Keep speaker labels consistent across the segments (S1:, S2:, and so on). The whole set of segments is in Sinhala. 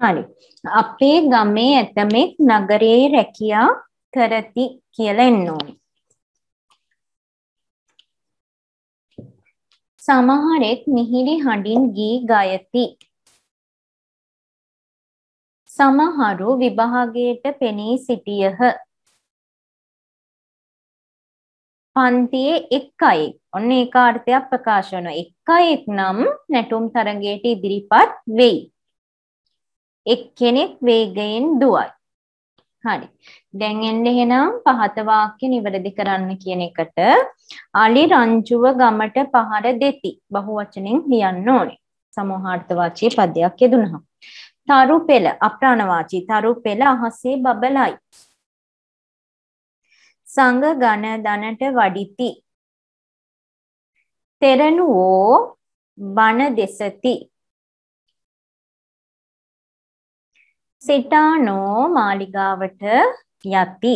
S1: හරි. අපේ ගමේ ඇතමෙක් නගරයේ රැකියා කරති කියලා එන්න ඕනි. සමහරෙක් මිහිරි හඬින් ගී ගයති. සමහරු විභාගයට පෙනී සිටියහ. පන්තියේ එක් අයෙක් ඔන්න ඒ කාර්තයක් ප්‍රකාශ වන එක් අයෙක් නම් නැටුම් තරගයට ඉදිරිපත් වෙයි. එක්කෙනෙක් වේගයෙන් දුවයි. හරි. දැන් එන්න එහෙනම් පහත වාක්‍ය නිවැරදි කරන්න කියන එකට අලි රංචුව ගමට පහර දෙති. බහුවචනෙන් ලියන්න ඕනේ. සමෝහාර්ථවාචී පදයක් යෙදුනහම. තරු පෙළ අප්‍රාණවාචී තරු පෙළ අහසේ බබලයි. සංඝ ගණ දනට වඩිති. තෙරණුවෝ බණ දෙසති. සිටානෝ මාලිගාවට යති.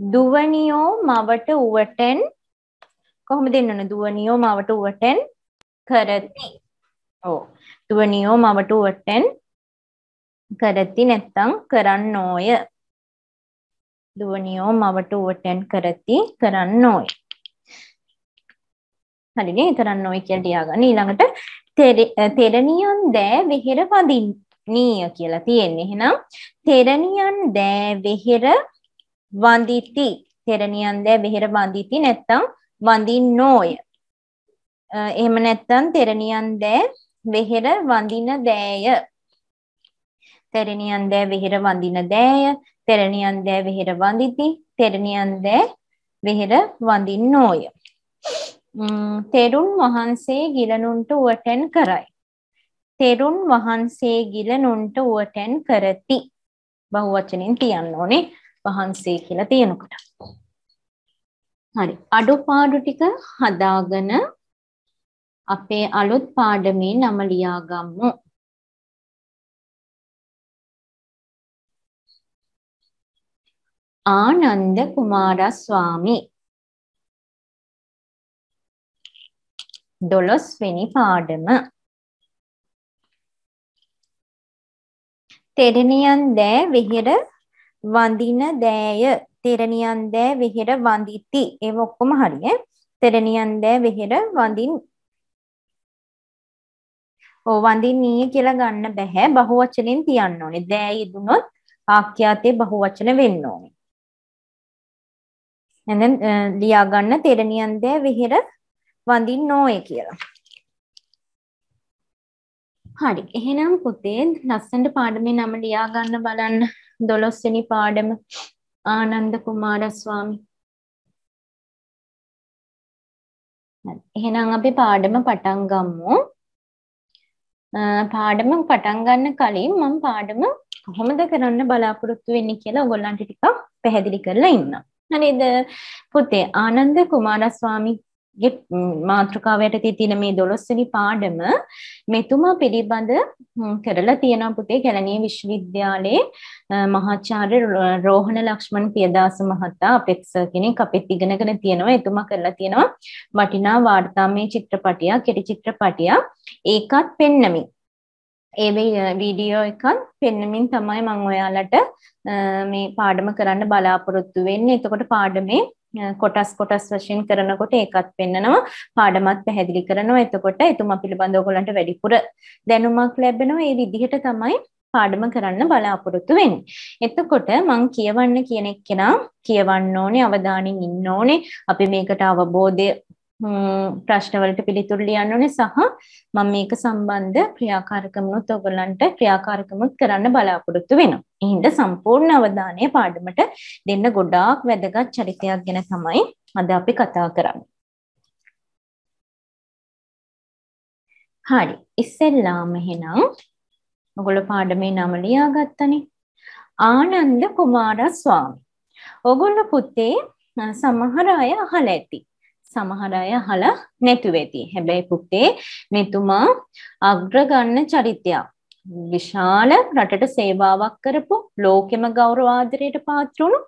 S1: දුවනියෝ මවට උවටෙන් කොහොමද දෙන්නන දුවනියෝ මවට උවටෙන් කරති. ඕ දුවනියෝ මවට උවටෙන් කරති නැත්තම් කරන්නෝය. දුවනියෝ මවට උවටෙන් කරති කරන්නෝය. හරිනේ කරන්නෝය කියලා ලියාගන්න. ඊළඟට තෙරණියන් දෑ විහෙර වදින්න නීය කියලා තියෙන්නේ. එහෙනම් තෙරණියන් දෑ වෙහෙර වඳිති. තෙරණියන් දෑ වෙහෙර වඳිති නැත්තම් වඳින්නෝය. එහෙම නැත්තම් තෙරණියන් දෑ වෙහෙර වඳින දෑය. තෙරණියන් දෑ වෙහෙර වඳින දෑය. තෙරණියන් දෑ වෙහෙර වඳිති. තෙරණියන් දෑ වෙහෙර වඳින්නෝය. තෙරුන් වහන්සේ ගිලනුන්ට උවටැන් කරයි. තෙරුන් වහන්සේ ගිලනුන්ට උවටැන් කරති. බහුවචනෙන් තියන්න ඕනේ වහන්සේ කියලා තියෙනකොට. හරි. අඩුපාඩු ටික හදාගෙන අපේ අලුත් පාඩමේ නම ලියාගමු. ආනන්ද කුමාරස්වාමි 12 වෙනි පාඩම තෙරණියන් දෑ විහෙර වඳින දෑය. තෙරණියන් දෑ විහෙර වඳිති. ඒව ඔක්කොම හරි ඈ තෙරණියන් දෑ විහෙර වඳින් ඔව් වඳින්නී කියලා ගන්න බෑ බහුවචනෙන් තියන්න ඕනේ. දෑ යෙදුනොත් ආඛ්‍යාතේ බහුවචන වෙන්න ඕනේ. එහෙනම් ලියා ගන්න තෙරණියන් දෑ විහෙර වඳින්නෝය කියලා. හරි. එහෙනම් පුතේ ලස්සනට පාඩමේ නම ලියා ගන්න බලන්න 12 වෙනි පාඩම ආනන්ද කුමාරස්වාමි. හරි. එහෙනම් අපි පාඩම පටන් ගමු. පාඩම පටන් ගන්න කලින් මම පාඩම කොහොමද කරන්න බලාපොරොත්තු වෙන්නේ කියලා ඔයගොල්ලන්ට ටිකක් පැහැදිලි කරලා ඉන්නම්. හරිද? පුතේ ආනන්ද කුමාරස්වාමි මාතෘකාව යටතේ තියෙන මේ 12 වෙනි පාඩම මෙතුමා පිළිබඳ කරලා තියෙනවා පුතේ. කැලණිය විශ්වවිද්‍යාලයේ මහාචාර්ය රෝහණ ලක්ෂ්මන් පියදාස මහතා අපෙක්ස කෙනෙක් අපිත් ඉගෙනගෙන තියෙනවා. එතුමා කරලා තියෙනවා වටිනා වාර්තාමය චිත්‍රපටියක් කෙටි චිත්‍රපටියක් ඒකත් පෙන්නමින් ඒ වීඩියෝ එකත් පෙන්නමින් තමයි මම ඔයාලට මේ පාඩම කරන්න බලාපොරොත්තු වෙන්නේ. එතකොට පාඩමේ කොටස් කොටස් වශයෙන් කරනකොට ඒකත් පෙන්නනවා පාඩමත් පැහැදිලි කරනවා එතකොට එතුමා පිළිබඳව ඔයගොල්ලන්ට වැඩිපුර දැනුමක් ලැබෙනවා ඒ විදිහට තමයි පාඩම කරන්න බලාපොරොත්තු වෙන්නේ. එතකොට මං කියවන්න කියන එක්කෙනා කියවන්න ඕනේ අවධානයෙන් ඉන්න ඕනේ. අපි මේකට අවබෝධය ප්‍රශ්නවලට පිළිතුරු ලියන්න ඕනේ සහ මම මේක සම්බන්ධ ක්‍රියාකාරකමුත් ඔයගොල්ලන්ට ක්‍රියාකාරකමුත් කරන්න බලාපොරොත්තු වෙනවා. එහෙනම් සම්පූර්ණ අවධානය පාඩමට දෙන්න ගොඩාක් වැදගත් චරිතයක් ගැන තමයි අද අපි කතා කරන්නේ. හරි. ඉස්සෙල්ලාම එහෙනම් ඔයගොල්ලෝ පාඩමේ නම ලියාගත්තනේ. ආනන්ද කුමාරස්වාමි. ඔයගොල්ලෝ පුතේ සමහර අය අහලා ඇති. සමහර අය අහලා නැතුව ඇති. හැබැයි පුතේ මෙතුමා අග්‍රගන්න චරිතයක්. විශාල රටට සේවාවක් කරපු ලෝකෙම ගෞරව ආදරයට පාත්‍ර වුණු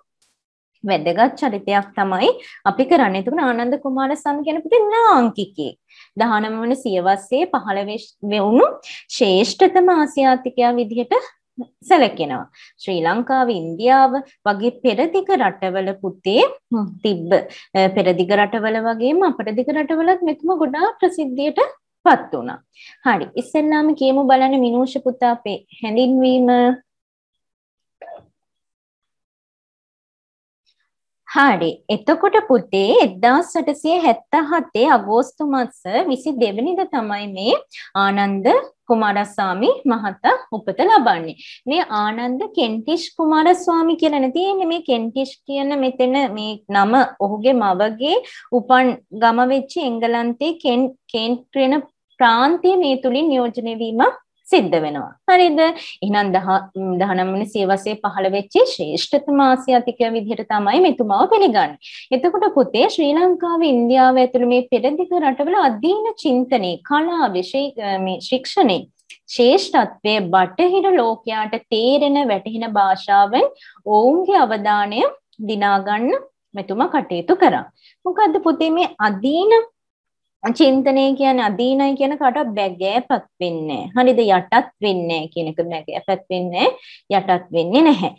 S1: වැදගත් චරිතයක් තමයි අපි කරන්නේ. එතකොට ආනන්ද කුමාරස්වාමී කියන පුතේ ලාංකිකයෙක්. 19 වන සියවසේ 15 වුණු ශ්‍රේෂ්ඨතම ආසියාතිකයා විදිහට සැලකෙනවා. ශ්‍රී ලංකාව ඉන්දියාව වගේ පෙරදිග රටවල පුතේ තිබ්බ පෙරදිග රටවල වගේම අපරදිග රටවලත් මෙතුම ගොඩාක් ප්‍රසිද්ධියට පත් වුණා. හරි. ඉස්සෙල්ලාම කියමු බලන්න මිනූෂ පුතා අපේ හැඳින්වීම හරි. එතකොට පුතේ 1877 අගෝස්තු මාස 22 වෙනිදා තමයි මේ ආනන්ද කුමාරස්වාමි මහතා උපත ලබන්නේ. මේ ආනන්ද කෙන්ටිෂ් කුමාරස්වාමි කියලා නෙතින්නේ මේ කෙන්ටිෂ් කියන මෙතන මේ නම ඔහුගේ මවගේ උපන් ගම වෙච්ච එංගලන්තයේ කෙන්ට් කියන ප්‍රාන්තය මේ තුලින් නියෝජනය වීම සිද්ධ වෙනවා. හරිද? එහෙනම් 19 වෙනි සියවසේ පහළ වෙච්ච ශ්‍රේෂ්ඨතම ආසියාතිකය විදිහට තමයි මෙතුමාව පිළිගන්නේ. එතකොට පුතේ ශ්‍රී ලංකාව ඉන්දියාව ඇතුළු මේ පෙරදිග රටවල අධීන චින්තනයේ කලා මේ ශික්ෂණේ ශ්‍රේෂ්ඨත්වයේ බටහිර ලෝකයාට තේරෙන වැටහෙන භාෂාවෙන් ඔවුන්ගේ අවධානය දිනා ගන්න මෙතුමා කටයුතු කරා. මොකද්ද පුතේ මේ අදීන චින්තනය කියන්නේ අදීනයි කියන කට බැගෑපත් වෙන්නේ. හරිද යටත් වෙන්නේ කියන එක බැගෑපත් වෙන්නේ යටත් වෙන්නේ නැහැ.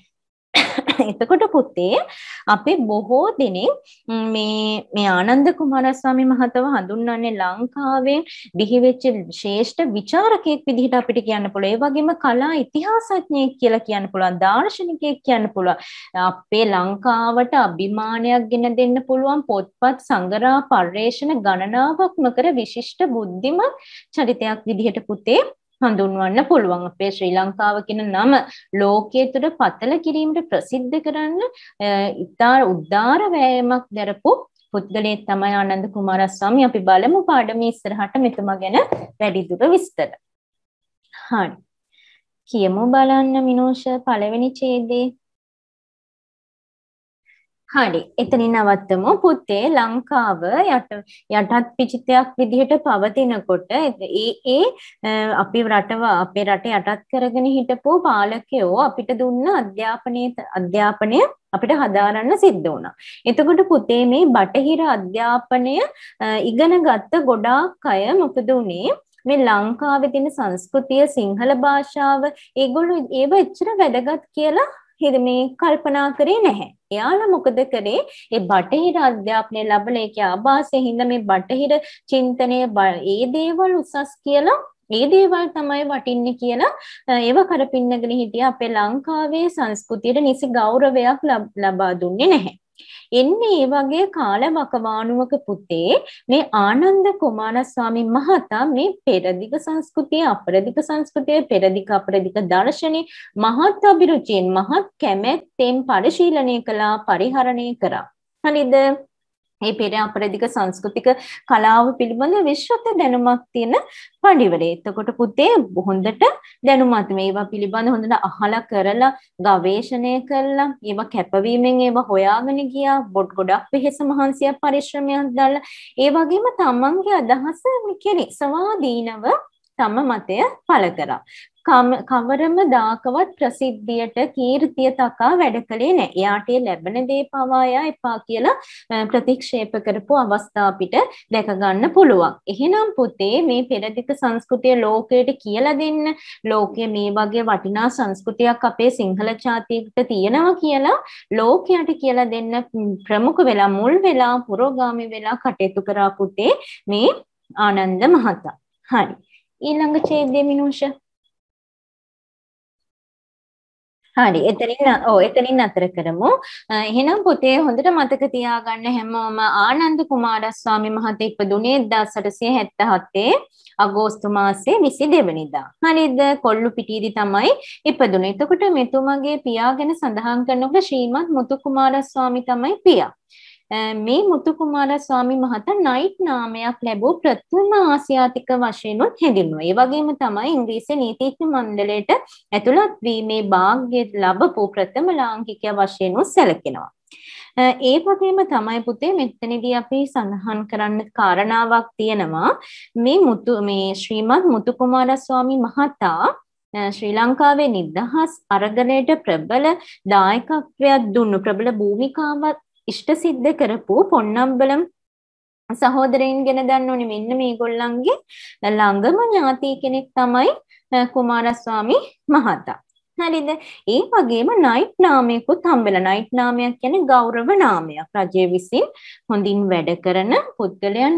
S1: එතකොට පුතේ අපි බොහෝ දෙනෙක් මේ මේ ආනන්ද කුමාරස්වාමී මහතව හඳුන්වන්නේ ලංකාවේ බිහිවෙච්ච ශ්‍රේෂ්ඨ විචාරකයෙක් විදිහට අපිට කියන්න පුළුවන්. ඒ වගේම කලා ඉතිහාසඥයෙක් කියලා කියන්න පුළුවන්. දාර්ශනිකයෙක් කියන්න පුළුවන්. අපේ ලංකාවට අභිමානයක් ගෙන දෙන්න පුළුවන් පොත්පත් සංගරා පර්යේෂණ ගණනාවක්ම කර විශිෂ්ට බුද්ධිමත් චරිතයක් විදිහට පුතේ හඳුන්වන්න පුළුවන් අපේ ශ්‍රී ලංකාව කියන නම ලෝකයේ තුර පතල කිරීමට ප්‍රසිද්ධ කරන්න ඉතා උද්දාර වෑයමක් දරපු පුද්ගලයෙක් තමයි ආනන්ද කුමාරස්වාමී අපි බලමු පාඩමේ ඉස්සරහට මෙතුමා ගැන වැඩිදුර විස්තර. හරි. කියමු බලන්න මිනෝෂ පළවෙනි ඡේදයේ හරි. එතනින් නවත්තමු. පුතේ ලංකාව යට යටත් පිචිතයක් විදිහට පවතිනකොට ඒ ඒ අපි රටව අපේ රට යටත් කරගෙන හිටපු පාලකයෝ අපිට දුන්න අධ්‍යාපනයේ අධ්‍යාපනය අපිට හදාරන්න සිද්ධ වුණා. එතකොට පුතේ මේ බටහිර අධ්‍යාපනය ඉගෙන ගත්ත ගොඩාක් අය මොකද උනේ මේ ලංකාවේ තියෙන සංස්කෘතිය සිංහල භාෂාව ඒගොල්ලෝ ඒව එච්චර වැදගත් කියලා හිර මේ කල්පනා කරේ නැහැ. එයාලා මොකද කරේ? ඒ බටහිර අධ්‍යාපනය ලැබලා ඒකේ ආభాසයෙන් හින්දා මේ බටහිර චින්තනය ඒ දේවල් උසස් කියලා ඒ දේවල් තමයි වටින්නේ කියලා ඒව කරපින්නගෙන හිටිය අපේ ලංකාවේ සංස්කෘතියට නිසි ගෞරවයක් ලබා දුන්නේ නැහැ. එන්නේ ඒ වගේ කාලවකවානුවක පුතේ මේ ආනන්ද කුමාරස්වාමී මහතා මේ පෙරදිග සංස්කෘතිය අපරදිග සංස්කෘතිය පෙරදිග අපරදිග දර්ශනය මහත් අභිරුචියෙන් මහත් කැමැත්තෙන් පරිශීලනය කළා පරිහරණය කරා. හරිද? මේ පෙර අපරදික සංස්කෘතික කලාව පිළිබඳ විශ්වත දැනුමක් තියෙන පඬිවරේ. එතකොට පුතේ හොඳට දැනුමත් මේවා පිළිබඳ හොඳට අහලා කරලා ගවේෂණය කරලා ඒවා කැපවීමෙන් ඒවා හොයාගෙන ගියා. බොඩ් ගොඩක් වෙහෙස මහන්සියක් පරිශ්‍රමයක් දාලා ඒ වගේම තමන්ගේ අදහස කෙරේ සවාදීනව තම මතය පළ කරා. කවරම දාකවත් ප්‍රසිද්ධියට කීර්තිය තකා වැඩ කළේ නෑ. එයාට ලැබෙන දේ පවා එයා එපා කියලා ප්‍රතික්ෂේප කරපු අවස්ථා අපිට දැක ගන්න පුළුවන්. එහෙනම් පුතේ මේ පෙරදික සංස්කෘතිය ලෝකයට කියලා දෙන්න ලෝකයේ මේ වගේ වටිනා සංස්කෘතියක් අපේ සිංහල ජාතියට තියෙනවා කියලා ලෝකයට කියලා දෙන්න ප්‍රමුඛ වෙලා මුල් වෙලා පුරෝගාමි වෙලා කටයුතු කරා පුතේ මේ ආනන්ද මහතා. හරි. ඊළඟ ඡේදයේ මිනුෂ හරි එතනින් ඔව් එතනින් අතර කරමු. එහෙනම් පුතේ හොඳට මතක තියාගන්න හැමෝම ආනන්ද කුමාරස්වාමි මහතා ඉපදුනේ 1877 අගෝස්තු මාසේ 22 වෙනිදා. හරිද? කොල්ලු පිටියේදී තමයි ඉපදුනේ. එතකොට මෙතුමගේ පියා ගැන සඳහන් කරනකොට ශ්‍රීමත් මුතු කුමාරස්වාමි තමයි පියා. මේ මුතුකුමාර ස්වාමි මහතා නයිට් නාමයක් ලැබූ ප්‍රථම ආසියාතික වශයෙන් හැඳින්වුවා. ඒ වගේම තමයි ඉංග්‍රීසි නීතිඥ මණ්ඩලයට ඇතුළත් වීමේ වාග්ය ලැබපු ප්‍රථම ලාංකිකයා වශයෙන් සැලකෙනවා. ඒ වගේම තමයි පුතේ මෙතනදී අපි සඳහන් කරන්න කාරණාවක් තියෙනවා මේ මුතු මේ ශ්‍රීමත් මුතුකුමාර ස්වාමි මහතා ශ්‍රී ලංකාවේ නිදහස් අරගලයට ප්‍රබල දායකත්වයක් දුන්නු ප්‍රබල භූමිකාවක් ඉෂ්ට සිද්ධ කරපු පොන්නම්බලම් සහෝදරයින් ගැන දන්න ඕනේ මෙන්න මේගොල්ලන්ගේ ළඟම ඥාති කෙනෙක් තමයි කුමාරස්වාමි මහතා. හරිද? ඒ වගේම නයිට් නාමයකුත් හම්බෙලා. නයිට් නාමයක් කියන්නේ ගෞරව නාමයක්. රජය විසින් හොඳින් වැඩ කරන පුද්ගලයන්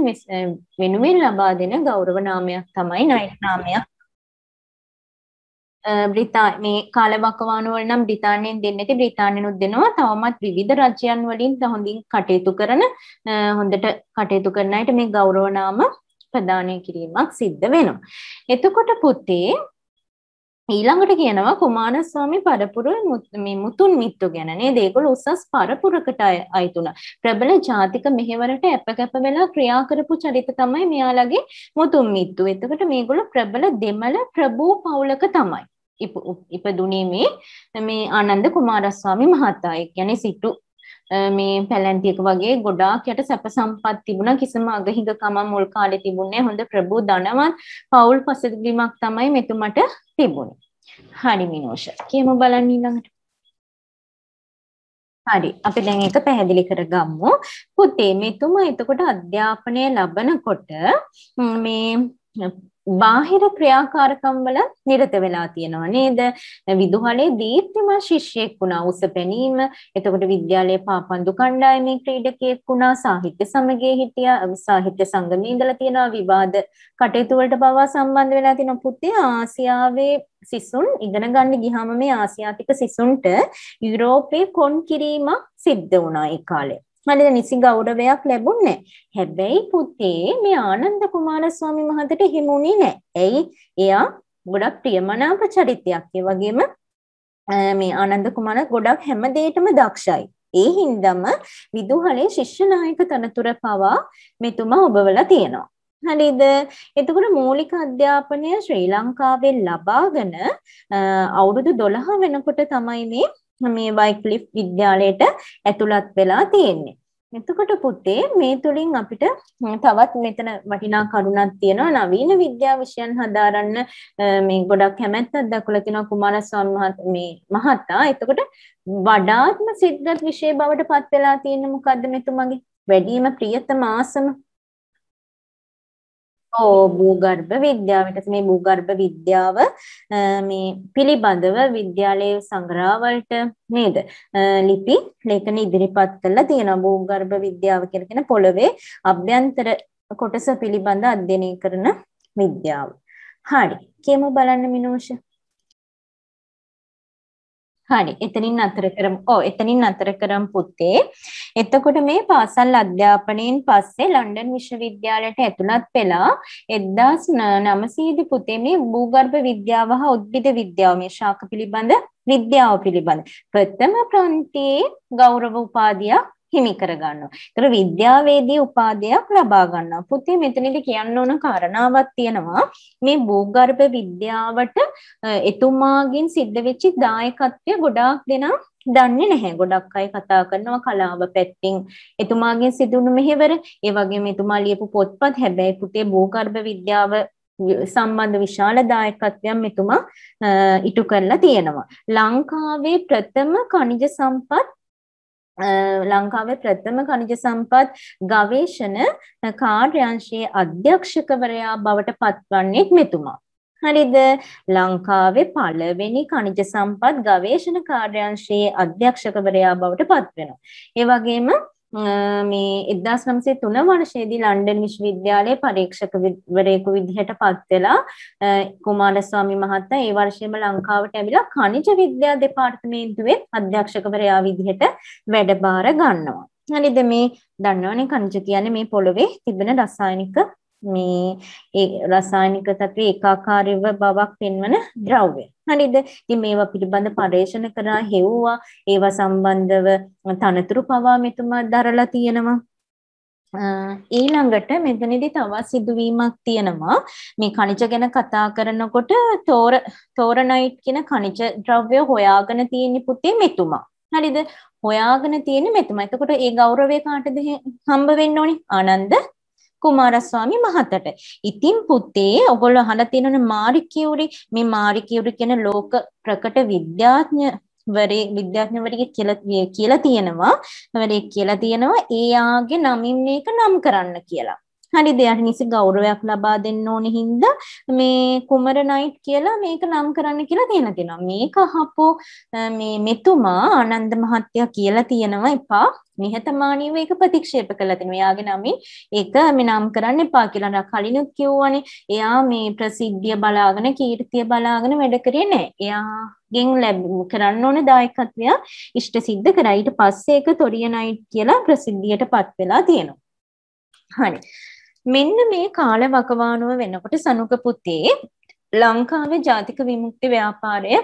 S1: වෙනුවෙන් ලබා දෙන ගෞරව නාමයක් තමයි නයිට් නාමයක්. බ්‍රිතා මේ කාලවකවානු වල නම් බ්‍රිතාන්‍යයෙන් දෙන්නේ නැති බ්‍රිතාන්‍යනුත් දෙනවා. තවමත් විවිධ රජයන් වලින් හොඳින් කටයුතු කරන හොඳට කටයුතු කරන අයට මේ ගෞරව නාම ප්‍රදානය කිරීමක් සිද්ධ වෙනවා. එතකොට පුතේ ඊළඟට කියනවා කුමාරස්වාමි පරපුර මේ මුතුන් මිත්තු ගැන නේද? ඒගොල්ලෝ උසස් පරපුරකට අයිතුණා. ප්‍රබල ජාතික මෙහෙවරට අපකැප වෙලා ක්‍රියා කරපු චරිත තමයි මෙයාලගේ මුතුන් මිත්තු. එතකොට මේගොල්ලෝ ප්‍රබල දෙමළ ප්‍රභූ පවුලක තමයි. ඉපදුනේ මේ මේ ආනන්ද කුමාරස්වාමි මහතා. ඒ කියන්නේ සිටු මේ පැලැන්තියක වගේ ගොඩාක් යට සැප සම්පත් තිබුණා කිසිම අගහිඟකම මුල් කාලේ තිබුණේ හොඳ ප්‍රභූ ධනවත් පවුල් පසුබිමක් තමයි මෙතුමට තිබුණේ. හරි මිනෝෂ. කියමු බලන්න ඊළඟට. හරි අපි දැන් ඒක පැහැදිලි කරගමු. පුතේ මෙතුමා එතකොට අධ්‍යාපනය ලබනකොට මේ බාහිර ක්‍රියාකාරකම් වල නිරත වෙලා තියෙනවා නේද? විදුහලේ දීප්තිමත් ශිෂ්‍යෙක් වුණා. උස පැනීම, එතකොට විද්‍යාලයේ පාපන්දු කණ්ඩායමේ ක්‍රීඩකයෙක් වුණා. සාහිත්‍ය සමගයේ හිටියා. සාහිත්‍ය සංගමයේ ඉඳලා තියෙනවා. විවාද කටයුතු වලට පවා සම්බන්ධ වෙලා තියෙනවා. පුතේ ආසියාවේ සිසුන් ඉගෙන ගන්න ගියාම මේ ආසියාතික සිසුන්ට යුරෝපේ කොන් කිරීමක් සිද්ධ වුණා ඒ කාලේ. හරිද නිසි ගෞරවයක් ලැබුණේ හැබැයි පුතේ මේ ආනන්ද කුමාරස්වාමි මහතට හිමුනේ නැහැ. ඇයි? එයා ගොඩක් ප්‍රියමනාප චරිතයක්. ඒ වගේම මේ ආනන්ද කුමාර ගොඩක් හැම දෙයකම දක්ෂයි. ඒ හින්දම විදුහලේ ශිෂ්‍ය නායක තනතුර පවා මෙතුමා ඔබවලා තියෙනවා. හරිද? එතකොට මූලික අධ්‍යාපනය ශ්‍රී ලංකාවේ ලබාගෙන අවුරුදු 12 වෙනකොට තමයි මේ මේ වයික්ලිෆ් විද්‍යාලයට ඇතුළත් වෙලා තියෙන්නේ. එතකොට පුතේ මේ තුලින් අපිට තවත් මෙතන වටිනා කරුණක් තියෙනවා නවීන විද්‍යා විෂයන් හදාරන්න මේ ගොඩක් කැමැත්තක් දක්වලා තියෙනවා කුමාරස්වාමී මේ මහතා. එතකොට වඩාත්ම සිද්ධාත් විෂය බවට පත් වෙලා තියෙන්නේ මොකද්ද මෙතුමගේ? වැඩිම ප්‍රියතම ආසම ඕ භූගර්භ විද්‍යාව ඊට මේ භූගර්භ විද්‍යාව මේ පිළිබඳව විද්‍යාලයේ සංග්‍රහවලට නේද ලිපි ලේඛන ඉදිරිපත් කරලා තියෙනවා භූගර්භ විද්‍යාව කියලා කියන පොළවේ අභ්‍යන්තර කොටස පිළිබඳ අධ්‍යයනය කරන විද්‍යාව. හරි. කියමු බලන්න මිනෝෂ. හරි එතනින් අතර කරමු. ඔව් එතනින් අතර කරමු පුතේ. එතකොට මේ පාසල් අධ්‍යාපනයෙන් පස්සේ ලන්ඩන් විශ්වවිද්‍යාලයට ඇතුළත් වෙලා 1900 දී පුතේ මේ භූගර්භ විද්‍යාව හා උද්භිද විද්‍යාව මේ ශාක පිළිබඳ විද්‍යාව පිළිබඳ ප්‍රථම ප්‍රාන්තියේ ගෞරව උපාධියක් හිමි කරගන්නවා. ඒතර විද්‍යාවේදී උපාධියක් ලබා ගන්නවා. පුතේ මෙතනදී කියන්න ඕන කාරණාවක් තියෙනවා. මේ භූගර්භ විද්‍යාවට එතුමාගෙන් සිද්ධ වෙච්ච දායකත්වය ගොඩාක් දෙනා දන්නේ නැහැ. ගොඩක් අය කතා කරනවා කලාව පැත්තෙන් එතුමාගෙන් සිදුණු මෙහෙවර, ඒ වගේම එතුමා ලියපු පොත්පත් හැබැයි පුතේ භූගර්භ විද්‍යාව සම්බන්ධ විශාල දායකත්වයක් මෙතුමා ඉටු කරලා තියෙනවා. ලංකාවේ ප්‍රථම ඛනිජ සම්පත් ලංකාවේ ප්‍රථම ඛනිජ සම්පත් ගවේෂණ කාර්යාංශයේ අධ්‍යක්ෂකවරයා බවට පත්වන්නේ මෙතුමා. හරිද? ලංකාවේ පළවෙනි ඛනිජ සම්පත් ගවේෂණ කාර්යාංශයේ අධ්‍යක්ෂකවරයා බවට පත් වෙනවා. ඒ වගේම මේ 1903 වර්ෂයේදී ලන්ඩන් විශ්වවිද්‍යාලයේ පරීක්ෂකවරයෙකු විදිහට පත් වෙලා කුමාරස්වාමි මහතා ඒ වර්ෂයේම ලංකාවට ඇවිල්ලා khනිජ විද්‍යා දෙපාර්තමේන්තුවේ අධ්‍යක්ෂකවරයා විදිහට වැඩබාර ගන්නවා. හරිද මේ දන්නවනේ khනිජ කියන්නේ මේ පොළවේ තිබෙන රසායනික මේ ඒ රසායනික තත්ත්වයේ ඒකාකාරීව බවක් පෙන්වන ද්‍රව්‍ය. හරිද? ඉතින් මේවා පිළිබඳ පරීක්ෂණ කරා හෙව්වා. ඒවා සම්බන්ධව තනතුරු පවා මෙතුමා දරලා තියෙනවා. ඊළඟට මෙතනදී තවත් සිදුවීමක් තියෙනවා මේ ಖනිජ ගැන කතා කරනකොට තෝර තෝරනයිට් කියන ಖනිජ ද්‍රව්‍ය හොයාගෙන තියෙන පුතේ මෙතුමා හරිද හොයාගෙන තියෙන මෙතුමා එතකොට ඒ ගෞරවය කාටද හම්බ වෙන්න ඕනේ ආනන්ද කුමාරස්වාමි මහතට. ඉතින් පුතේ ඔගොල්ලෝ අහලා තියෙනවනේ මාරි කියුරි මේ මාරි කියුරි කියන ලෝක ප්‍රකට විද්‍යාඥ වරේ විද්‍යාඥවරිය කියලා කියලා තියෙනවා. වරේ කියලා තියෙනවා එයාගේ නමින් මේක නම් කරන්න කියලා. හරිද යාට නිසි ගෞරවයක් ලබා දෙන්න ඕනේ හින්දා මේ කුමර නයිට් කියලා මේක නම් කරන්න කියලා තියෙන තියෙනවා මේක අහපෝ මේ මෙතුමා ආනන්ද මහත්තයා කියලා තියෙනවා එපා නිහතමානීව ඒක ප්‍රතික්ෂේප කළා තිනවා. එයාගේ නමින් ඒක මේ නම් කරන්න එපා කියලා. කලිනුත් කිව්වනේ එයා මේ ප්‍රසිද්ධිය බලාගෙන කීර්තිය බලාගෙන වැඩ කරේ නැහැ. එයාගෙන් ලැබ කරන්න ඕන දායකත්වය ඉෂ්ට සිද්ධ කරා. ඊට පස්සේ ඒක තොරිය නයිට් කියලා ප්‍රසිද්ධියටපත් වෙලා තියෙනවා. හරි. මෙන්න මේ කාල වකවානුව වෙනකොට සනුක පුතේ ලංකාවේ ජාතික විමුක්ති ව්‍යාපාරය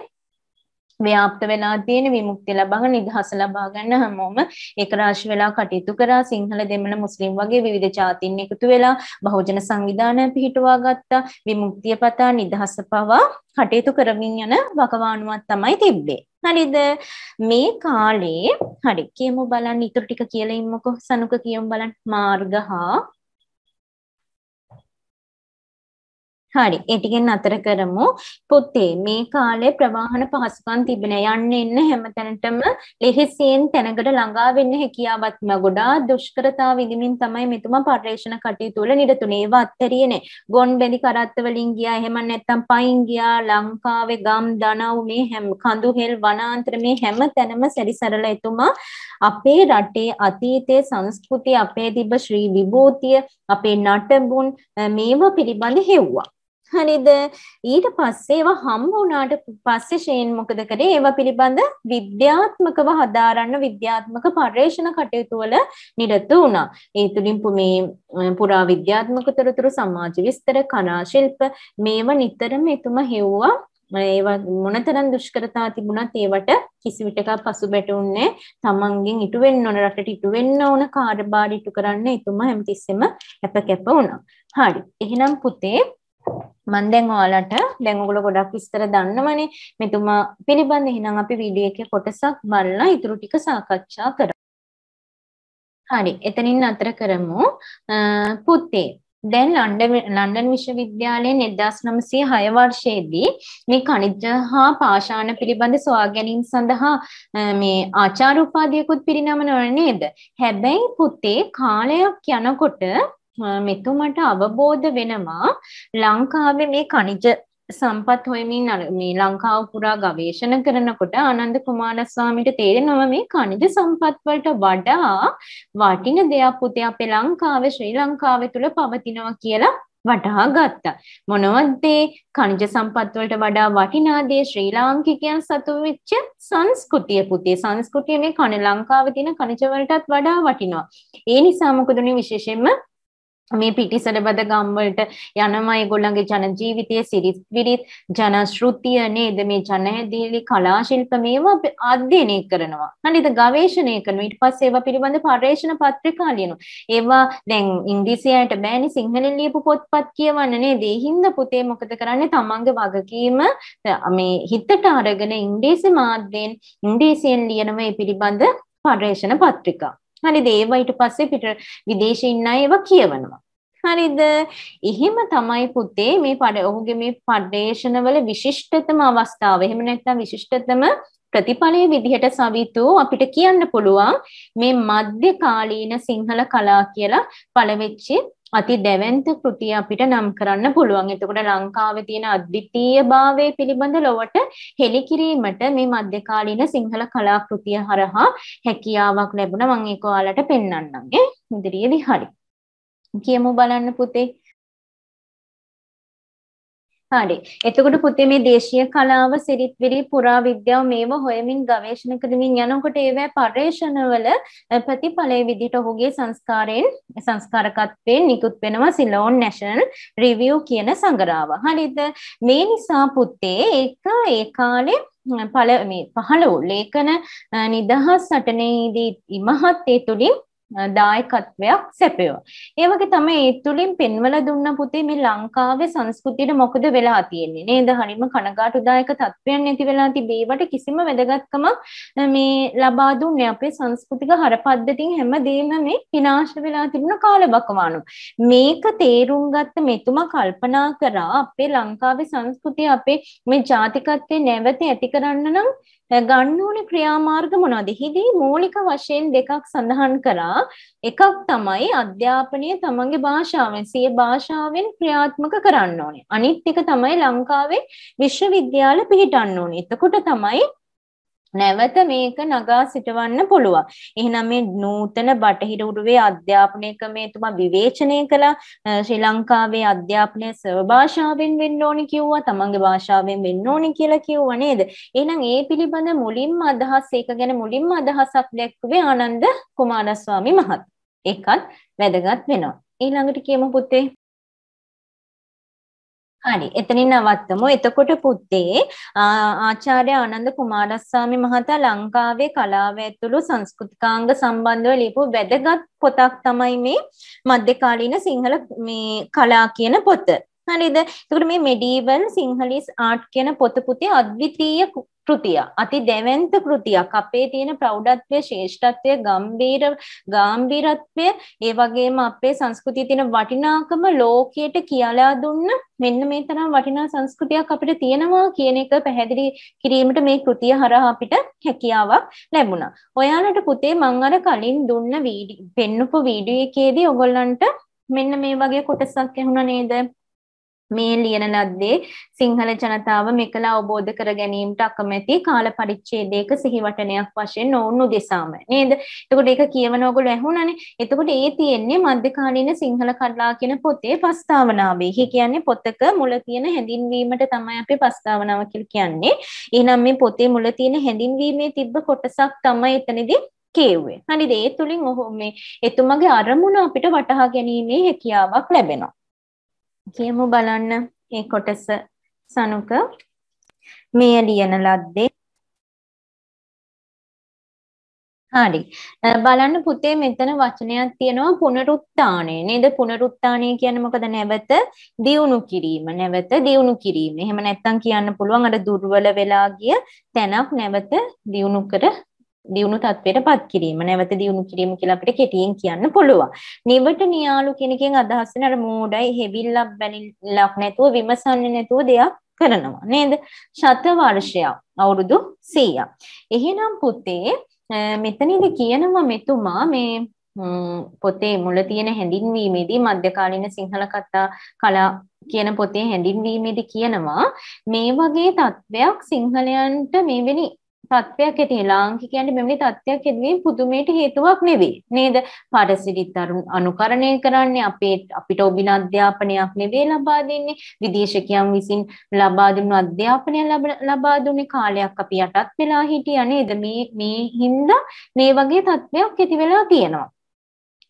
S1: ව්‍යාප්ත වෙලා තියෙන විමුක්තිය ලබාගෙන නිදහස ලබා ගන්න හැමෝම ඒක රාශි වෙලා කටයුතු කරා සිංහල දෙමළ මුස්ලිම් වගේ විවිධ ජාතීන් එකතු වෙලා බහුජන සංවිධානය පිහිටුවා ගත්තා. විමුක්තිය පතා නිදහස පවා කටයුතු කරමින් යන වකවානුවක් තමයි තිබ්බේ. හරිද? මේ කාලේ හරි කියමු බලන්න ඊටු ටික කියලා ඉන්නකො සනුක කියමු බලන්න. මාර්ග හා හරි. ඒ ටිකෙන් අතර කරමු. පුතේ මේ කාලේ ප්‍රවාහන පහසුකම් තිබෙන යන්න එන්න හැමතැනටම ලෙහෙසියෙන් තැනකට ළඟා වෙන්න හැකියාවක් ගොඩාක් දුෂ්කරතා විඳින්මින් තමයි මෙතුමා පර්යේෂණ කටයුතු වල නිරතුනේ ඒවා අත්තරියනේ ගොන් බැඳි කරත්ත වලින් ගියා එහෙම නැත්නම් පයින් ගියා ලංකාවේ ගම් දනව් මේ හැම කඳු හෙල් වනාන්තර මේ හැම තැනම සැරිසරලා එතුමා අපේ රටේ අතීතයේ සංස්කෘතිය අපේ තිබ්බ ශ්‍රී විභූතිය අපේ නටබුන් මේවා පිළිබඳ හෙව්වා. හරිද ඊට පස්සේ ඒවා හම්බ වුණාට පස්සේ ෂේන් මොකද කරේ ඒවා පිළිබඳ විද්‍යාත්මකව හදාරන්න විද්‍යාත්මක පර්යේෂණ කටයුතු වල නිරත වුණා ඒ තුලින් මේ පුරා විද්‍යාත්මක තොරතුරු සමාජ විස්තර කලා ශිල්ප මේවා නිතරම එතුම හෙව්වා ඒවා මොනතරම් දුෂ්කරතා තිබුණත් ඒවට කිසි විටක පසුබැටුන්නේ තමන්ගෙන් ඉටු වෙන්න ඕන රටට ඉටු වෙන්න ඕන කාර්යභාර ඉටු කරන්න එතුමා හැමතිස්සෙම කැප කැප වුණා. හරි. එහෙනම් පුතේ මම දැන් ඔයාලට දැන් ඔයගොල්ලෝ ගොඩක් විස්තර දන්නවනේ මෙතුමා පිළිබඳ එහෙනම් අපි වීඩියෝ එකේ කොටසක් බලලා ඊටු ටික සාකච්ඡා කරමු. හරි එතනින් අතර කරමු පුතේ දැන් ලන්ඩන් විශ්වවිද්‍යාලයෙන් 1906 වර්ෂයේදී මේ khනිජ හා පාෂාණ පිළිබඳ සොයා ගැනීම සඳහා මේ ආචාර්ය උපාධියකුත් පිරිනමනව නේද? හැබැයි පුතේ කාලයක් යනකොට මෙතුමට අවබෝධ වෙනවා ලංකාවේ මේ khනිජ සම්පත් හොයමින් මේ ලංකාව පුරා ගවේෂණ කරනකොට ආනන්ද කුමාරස්වාමීට තේරෙනවා මේ khනිජ සම්පත් වලට වඩා වටින දෙයක් පුතේ අපේ ලංකාවේ ශ්‍රී ලංකාවේ තුල පවතිනවා කියලා වටහා ගත්තා. මොනවද ඒ khනිජ සම්පත් වලට වඩා වටිනා දේ ශ්‍රී ලාංකිකයන් සතු වෙච්ච සංස්කෘතිය පුතේ. සංස්කෘතිය මේ කන ලංකාවේ තියෙන khනිජ වලටත් වඩා වටිනවා. ඒ නිසා මොකදුනේ විශේෂයෙන්ම මේ පිටිසර බද ගම්වලට යනම ඒගොල්ලන්ගේ ජන ජීවිතයේ සිරිත් විරිත් ජන ශ්‍රුතිය නේද මේ ජනහැදීලි කලා ශිල්ප මේවා අධ්‍යයනය කරනවා. හරිද ගවේෂණය කරනවා. ඊට පස්සේ ඒවා පිළිබඳ පර්යේෂණ පත්‍රිකා ලියනවා. ඒවා දැන් ඉංග්‍රීසියට බෑනේ සිංහලෙන් ලියපු පොත්පත් කියවන්න නේද? ඒ හින්දා පුතේ මොකද කරන්නේ? තමන්ගේ වගකීම මේ හිතට අරගෙන ඉංග්‍රීසි මාධ්‍යයෙන් ඉංග්‍රීසියෙන් ලියන මේ පිළිබඳ පර්යේෂණ පත්‍රිකා. හරිද ඒවා ඊට පස්සේ පිට විදේශේ ඉන්න අය ඒවා කියවනවා. හරිද? එහෙම තමයි පුතේ මේ පඩ ඔහුගේ මේ පඩේශනවල විශිෂ්ටතම අවස්ථාව. එහෙම නැත්නම් විශිෂ්ටතම ප්‍රතිඵලයේ විදිහට සවිතු අපිට කියන්න පුළුවන් මේ මධ්‍ය කාලීන සිංහල කලා කියලා පළවෙච්චි අති දැවැන්ත කෘතිය අපිට නම් කරන්න පුළුවන්. එතකොට ලංකාවේ තියෙන අද්විතීය භාවය පිළිබඳ ලොවට හෙළි කිරීමට මේ මධ්‍යකාලීන සිංහල කලා කෘතිය හරහා හැකියාවක් ලැබුණා. මම ඒක ඔයාලට පෙන්වන්නම් ඈ. ඉදිරියේදී හරි. කියමු බලන්න පුතේ. හරි. එතකොට පුතේ මේ දේශීය කලාව සිරිත් විරි පුරා විද්‍යාව මේව හොයමින් ගවේෂණ කරමින් යනකොට ඒවැ පර්යේෂණවල ප්‍රතිඵලයේ විදිහට ඔහුගේ සංස්කාරයෙන් සංස්කාරකත්වයෙන් නිකුත් වෙනවා සිලෝන් නැෂනල් රිවිව් කියන සංග්‍රහව. හරිද? මේ නිසා පුතේ ඒක ඒ කාලේ පළ මේ පහළ වූ ලේඛන නිදහස් සටනේදී ඉමහත් ඒ තුලින් දායකත්වයක් සැපයුවා. ඒ වගේ තමයි ඒ තුලින් පෙන්වලා දුන්න පුතේ මේ ලංකාවේ සංස්කෘතියට මොකද වෙලා තියෙන්නේ නේද? හරිම කනගාටුදායක තත්ත්වයන් නැති වෙලා තිබේවට කිසිම වැදගත්කමක් මේ ලබා දුන්නේ අපේ සංස්කෘතික හරපද්ධතින් හැමදේම මේ විනාශ වෙලා තිබුණ කාලබකවානු. මේක තේරුම් ගත්ත මෙතුමා කල්පනා කරා අපේ ලංකාවේ සංස්කෘතිය අපේ මේ ජාතිකත්වයේ නැවත ඇති කරන්න නම් ගන්න ඕනේ ක්‍රියාමාර්ග මොනවද? හිදී මූලික වශයෙන් දෙකක් සඳහන් කරා. එකක් තමයි අධ්‍යාපනය තමන්ගේ භාෂාවෙන් සිය භාෂාවෙන් ක්‍රියාත්මක කරන්න ඕනේ. අනිත් එක තමයි ලංකාවේ විශ්වවිද්‍යාල පිහිටන්න ඕනේ. එතකොට තමයි නැවත මේක නගා සිටවන්න පුළුවන්. එහෙනම් මේ නූතන බටහිර උරුවේ අධ්‍යාපනය ක්‍රමය තුමා විවේචනය කළා. ශ්‍රී ලංකාවේ අධ්‍යාපනය ස්වභාෂාවෙන් වෙන්න ඕනි කිව්වා. තමන්ගේ භාෂාවෙන් වෙන්න ඕනි කියලා කිව්වා නේද? එහෙනම් ඒ පිළිබඳ මුලින්ම අදහස් ඒක ගැන මුලින්ම අදහසක් දැක්ුවේ ආනන්ද කුමාරස්වාමි මහතා. ඒකත් වැදගත් වෙනවා. ඊළඟට කියමු පුතේ හරි එතනින් නවත්තමු. එතකොට පුතේ ආචාර්ය ආනන්ද කුමාරස්වාමි මහතා ලංකාවේ කලාව ඇතුළු සංස්කෘතිකාංග සම්බන්ධව ලියපු වැදගත් පොතක් තමයි මේ මධ්‍යකාලීන සිංහල මේ කලා කියන පොත. හරිද? එතකොට මේ medieval Sinhalese art කියන පොත පුතේ අද්විතීය කෘතිය අති දැවැන්ත කෘතියක් අපේ තියෙන ප්‍රෞಢත්වය ශ්‍රේෂ්ඨත්වය ගම්බීර ගාම්භීරත්වය ඒ වගේම අපේ සංස්කෘතියේ තියෙන වටිනාකම ලෝකයට කියලා දුන්න මෙන්න මේ තරම් වටිනා සංස්කෘතියක් අපිට තියෙනවා කියන එක පැහැදිලි කිරීමට මේ කෘතිය හරහා අපිට හැකියාවක් ලැබුණා. ඔයාලට පුතේ මම අර කලින් දුන්න වීඩියෝ පෙන්නුපු වීඩියෝ එකේදී ඔයගොල්ලන්ට මෙන්න මේ වගේ කොටසක් ඇහුණා නේද? මේ ලියන ලද්දේ සිංහල ජනතාව මෙකල අවබෝධ කර ගැනීමට අකමැති කාල පරිච්ඡේදයක සිහිවටනයක් වශයෙන් ඔවුන් උදෙසාම නේද? එතකොට ඒක කියවන ඔයගොල්ලෝ ඇහුණානේ. එතකොට ඒ තියෙන්නේ මධ්‍යකාලීන සිංහල කඩලා කියන පොතේ ප්‍රස්තාවනාවේ. ඒ කියන්නේ පොතක මුල තියෙන හැඳින්වීමට තමයි අපි ප්‍රස්තාවනාව කියලා කියන්නේ. එහෙනම් මේ පොතේ මුල තියෙන හැඳින්වීමේ තිබ්බ කොටසක් තමයි එතනදී කියුවේ. හරිද? ඒ තුලින් ඔහු මේ එතුමගේ අරමුණ අපිට වටහා ගැනීමේ හැකියාවක් ලැබෙනවා. කියමු බලන්න මේ කොටස සනුක. මෙය ලියන ලද්දේ. හරි. බලන්න පුතේ මෙතන වචනයක් තියෙනවා පුනරුත්ථානය නේද? පුනරුත්ථානය කියන්නේ මොකද? නැවත දියුණු කිරීම. නැවත දියුණු කිරීම. එහෙම නැත්නම් කියන්න පුළුවන් අර දුර්වල වෙලා ගිය තැනක් නැවත දියුණු කර දියුණු තත්වයට පත් කිරීම නැවත දියුණු කිරීම කියලා අපිට කෙටියෙන් කියන්න පුළුවන්. නිවට නියාලු කියන එකෙන් අදහස් වෙන අර මෝඩයි හෙවිල්ලක් බැනිලක් නැතුව විමසන්නේ නැතුව දෙයක් කරනවා නේද? ශත වර්ෂයක් අවුරුදු 100ක්. එහෙනම් පුතේ මෙතනදී කියනවා මෙතුමා මේ පොතේ මුල තියෙන හැඳින්වීමේදී මධ්‍යකාලීන සිංහල කතා කලා කියන පොතේ හැඳින්වීමේදී කියනවා මේ වගේ තත්වයක් සිංහලයන්ට මෙවැනි තත්ත්වයක් ඇති. ලාංකිකයන්ට මෙවැනි තත්ත්වයක් ඇතිවීම පුදුමයට හේතුවක් නෙවෙයි නේද? පරිසිරිත් අනුකරණය කරන්නේ අපේ අපිට ඔබින අධ්‍යාපනයක් නෙවෙයි ලබා දෙන්නේ. විදේශිකයන් විසින් ලබා දුන්නු අධ්‍යාපනය ලබා දුන්නේ කාලයක් අපි යටත් වෙලා හිටියා නේද? මේ මේ හින්දා මේ වගේ තත්ත්වයක් ඇති වෙලා තියෙනවා.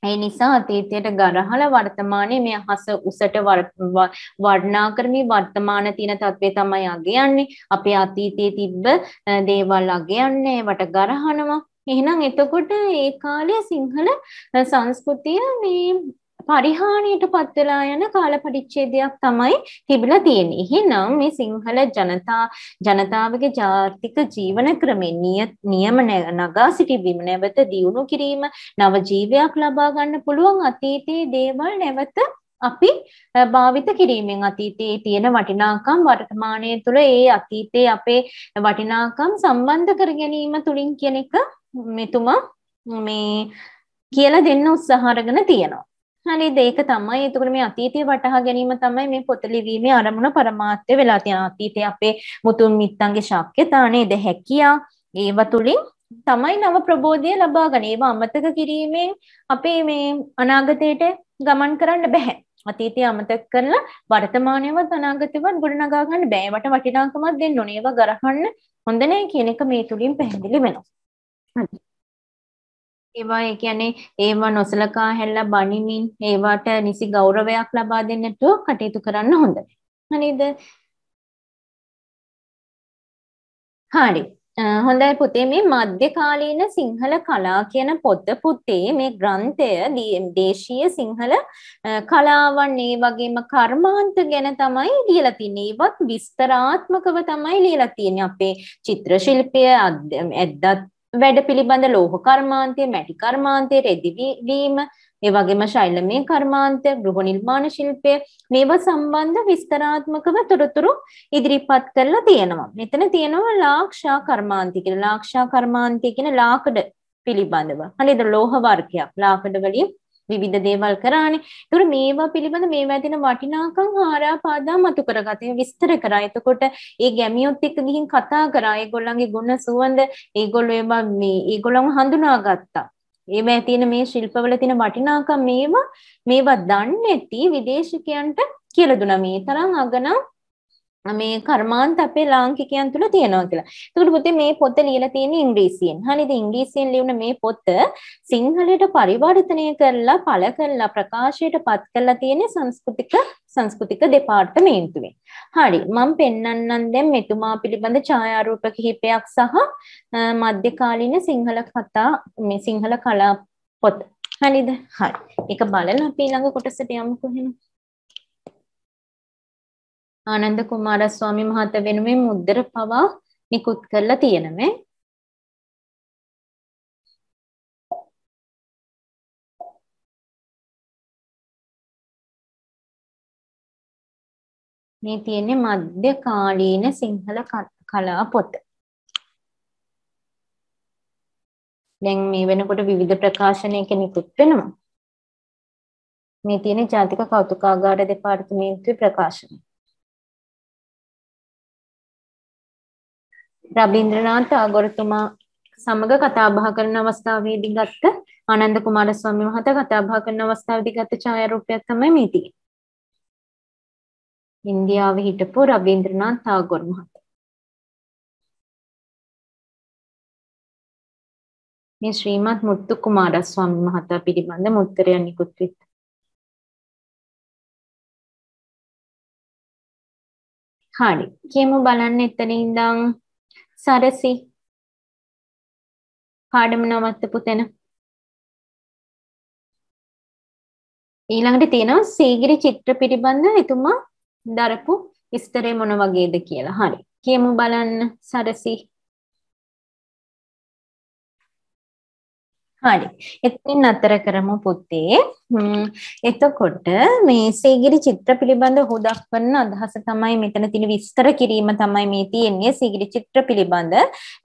S1: ඒ නිසා අතීතයට ගරහලා වර්තමානයේ මේ අහස උසට වර්ණනා කරමින් වර්තමාන තියෙන තත්ත්වය තමයි අගයන්නේ. අපේ අතීතයේ තිබ්බ දේවල් අගයන්නේ වට ගරහනවා. එහෙනම් එතකොට ඒ කාලේ සිංහල සංස්කෘතිය මේ පරිහානියට පත් වෙලා යන කාල පරිච්ඡේදයක් තමයි තිබිලා තියෙන්නේ. එහෙනම් මේ සිංහල ජනතා ජනතාවගේ ජාතික ජීවන ක්‍රමේ නියම නගා සිටීම නැවත දියුණු කිරීම නව ජීවයක් ලබා ගන්න පුළුවන් අතීතයේ දේවල් නැවත අපි භාවිත කිරීමෙන් අතීතයේ තියෙන වටිනාකම් වර්තමානයේ තුල ඒ අතීතයේ අපේ වටිනාකම් සම්බන්ධ කර ගැනීම තුලින් කියන එක මෙතුමා මේ කියලා දෙන්න උත්සාහ අරගෙන තියෙනවා. හරිද ඒක තමයි එතකොට මේ අතීතය වටහා ගැනීම තමයි මේ පොත ලිවීමේ අරමුණ පරමාර්ථය වෙලා තියෙන අතීතයේ අපේ මුතුන් මිත්තන්ගේ ශක්්‍යතා නේද හැකියා ඒව තුලින් තමයි නව ප්‍රබෝධය ලබා ගන්න. ඒව අමතක කිරීමෙන් අපේ මේ අනාගතයට ගමන් කරන්න බෑ. අතීතය අමතක කරලා වර්තමානයවත් අනාගතයවත් ගොඩනගා ගන්න බෑ. ඒවට වටිනාකමක් දෙන්න ඕනේ. ඒවා ගරහන්න හොඳ නෑ කියන එක මේ තුලින් පැහැදිලි වෙනවා. හරි. ඒවා ඒ කියන්නේ ඒවා නොසලකා හැල්ලා බනිමින් ඒවට නිසි ගෞරවයක් ලබා දෙන්නට කටයුතු කරන්න හොඳයි. හරිද? හරි. හොඳයි පුතේ මේ මධ්‍යකාලීන සිංහල කලා කියන පොත පුතේ මේ ග්‍රන්ථය දේශීය සිංහල කලාවන් ඒ වගේම කර්මාන්ත ගැන තමයි ලියලා තින්නේ. ඒවත් විස්තරාත්මකව තමයි ලියලා තියෙන්නේ. අපේ චිත්‍ර ශිල්පය ඇද්දත් වැඩ පිළිබඳ ලෝහ කර්මාන්තය, මැටි කර්මාන්තය, රෙදි වීම, ඒ වගේම ශෛලමය කර්මාන්ත, ගෘහ නිර්මාණ ශිල්පය මේවා සම්බන්ධ විස්තරාත්මකව තොරතුරු ඉදිරිපත් කරලා තියෙනවා. මෙතන තියෙනවා ලාක්ෂා කර්මාන්තය කියලා. ලාක්ෂා කර්මාන්තය කියන ලාකඩ පිළිබඳව. හරිද? ලෝහ වර්ගයක්. ලාකඩ වලින් විවිධ දේවල් කරානේ. ඒතර මේවා පිළිබඳ මේවා තියෙන වටිනාකම් හාරා පාදා මතු කරගත්තා. විස්තර කරා. එතකොට ඒ ගැමියොත් එක්ක ගිහින් කතා කරා. ඒගොල්ලන්ගේ ගුණ සුවඳ ඒගොල්ලෝ ඒවා මේ ඒගොල්ලන්ව හඳුනාගත්තා. ඒවැ තියෙන මේ ශිල්පවල තියෙන වටිනාකම් මේවා මේවා දන්නේ නැති විදේශිකයන්ට කියලා දුන්නා මේ තරම් අගනම් මේ කර්මාන්ත අපේ ලාංකිකයන් තුල තියෙනවා කියලා. එතකොට පුතේ මේ පොත ලියලා තියෙන්නේ ඉංග්‍රීසියෙන්. හරිද? ඉංග්‍රීසියෙන් ලියුණ මේ පොත සිංහලයට පරිවර්තනය කරලා පළ කරලා ප්‍රකාශයට පත් කරලා තියෙන්නේ සංස්කෘතික සංස්කෘතික දෙපාර්තමේන්තුවෙන්. හරි. මම පෙන්වන්නම් දැන් මෙතුමා පිළිබඳ ඡායාරූප කිහිපයක් සහ මධ්‍යකාලීන සිංහල කතා මේ සිංහල කලා පොත. හරිද? හරි. ඒක බලලා අපි ඊළඟ කොටසට යමුකෝ එහෙනම්. ආනන්ද කුමාරස්වාමි මහතා වෙනුවෙන් මුද්දර පවා නිකුත් කරලා තියෙනවේ. මේ තියෙන්නේ මධ්‍ය කාලීන සිංහල කලා පොත. දැන් මේ වෙනකොට විවිධ ප්‍රකාශනයක නිකුත් වෙනවා. මේ තියෙන්නේ ජාතික කෞතුකාගාර දෙපාර්තමේන්තුවේ ප්‍රකාශනය. රබීන්ද්‍රනාත් tagore සමග කතා බහ කරන අවස්ථාවේදී ගත්ත ආනන්ද කුමාරස්වාමී මහතා කතා බහ කරන අවස්ථාවේදී ගත්ත ඡායාරූපයක් තමයි මේ තියෙන්නේ. ඉන්දියාවේ හිටපු රබීන්ද්‍රනාත් tagore මහතා. මේ ශ්‍රීමත් මුත්තු කුමාරස්වාමී මහතා පිළිබඳ මුත්‍රයන් නිකුත් වෙත්. හරි. කියමු බලන්න එතන ඉඳන් සරසි පාඩම නවත්තපු තැන ඊළඟට තියෙනවා සීගිරි චිත්‍ර පිළිබඳ එතුමා දරපු විස්තරය මොන වගේද කියලා. හරි. කියමු බලන්න සරසි හරි. එතනින් අතර කරමු පුතේ. එතකොට මේ සීගිරි චිත්‍ර පිළිබඳ ඔහු දක්වන අදහස තමයි මෙතන තියෙන විස්තර කිරීම තමයි මේ තියෙන්නේ සීගිරි චිත්‍ර පිළිබඳ.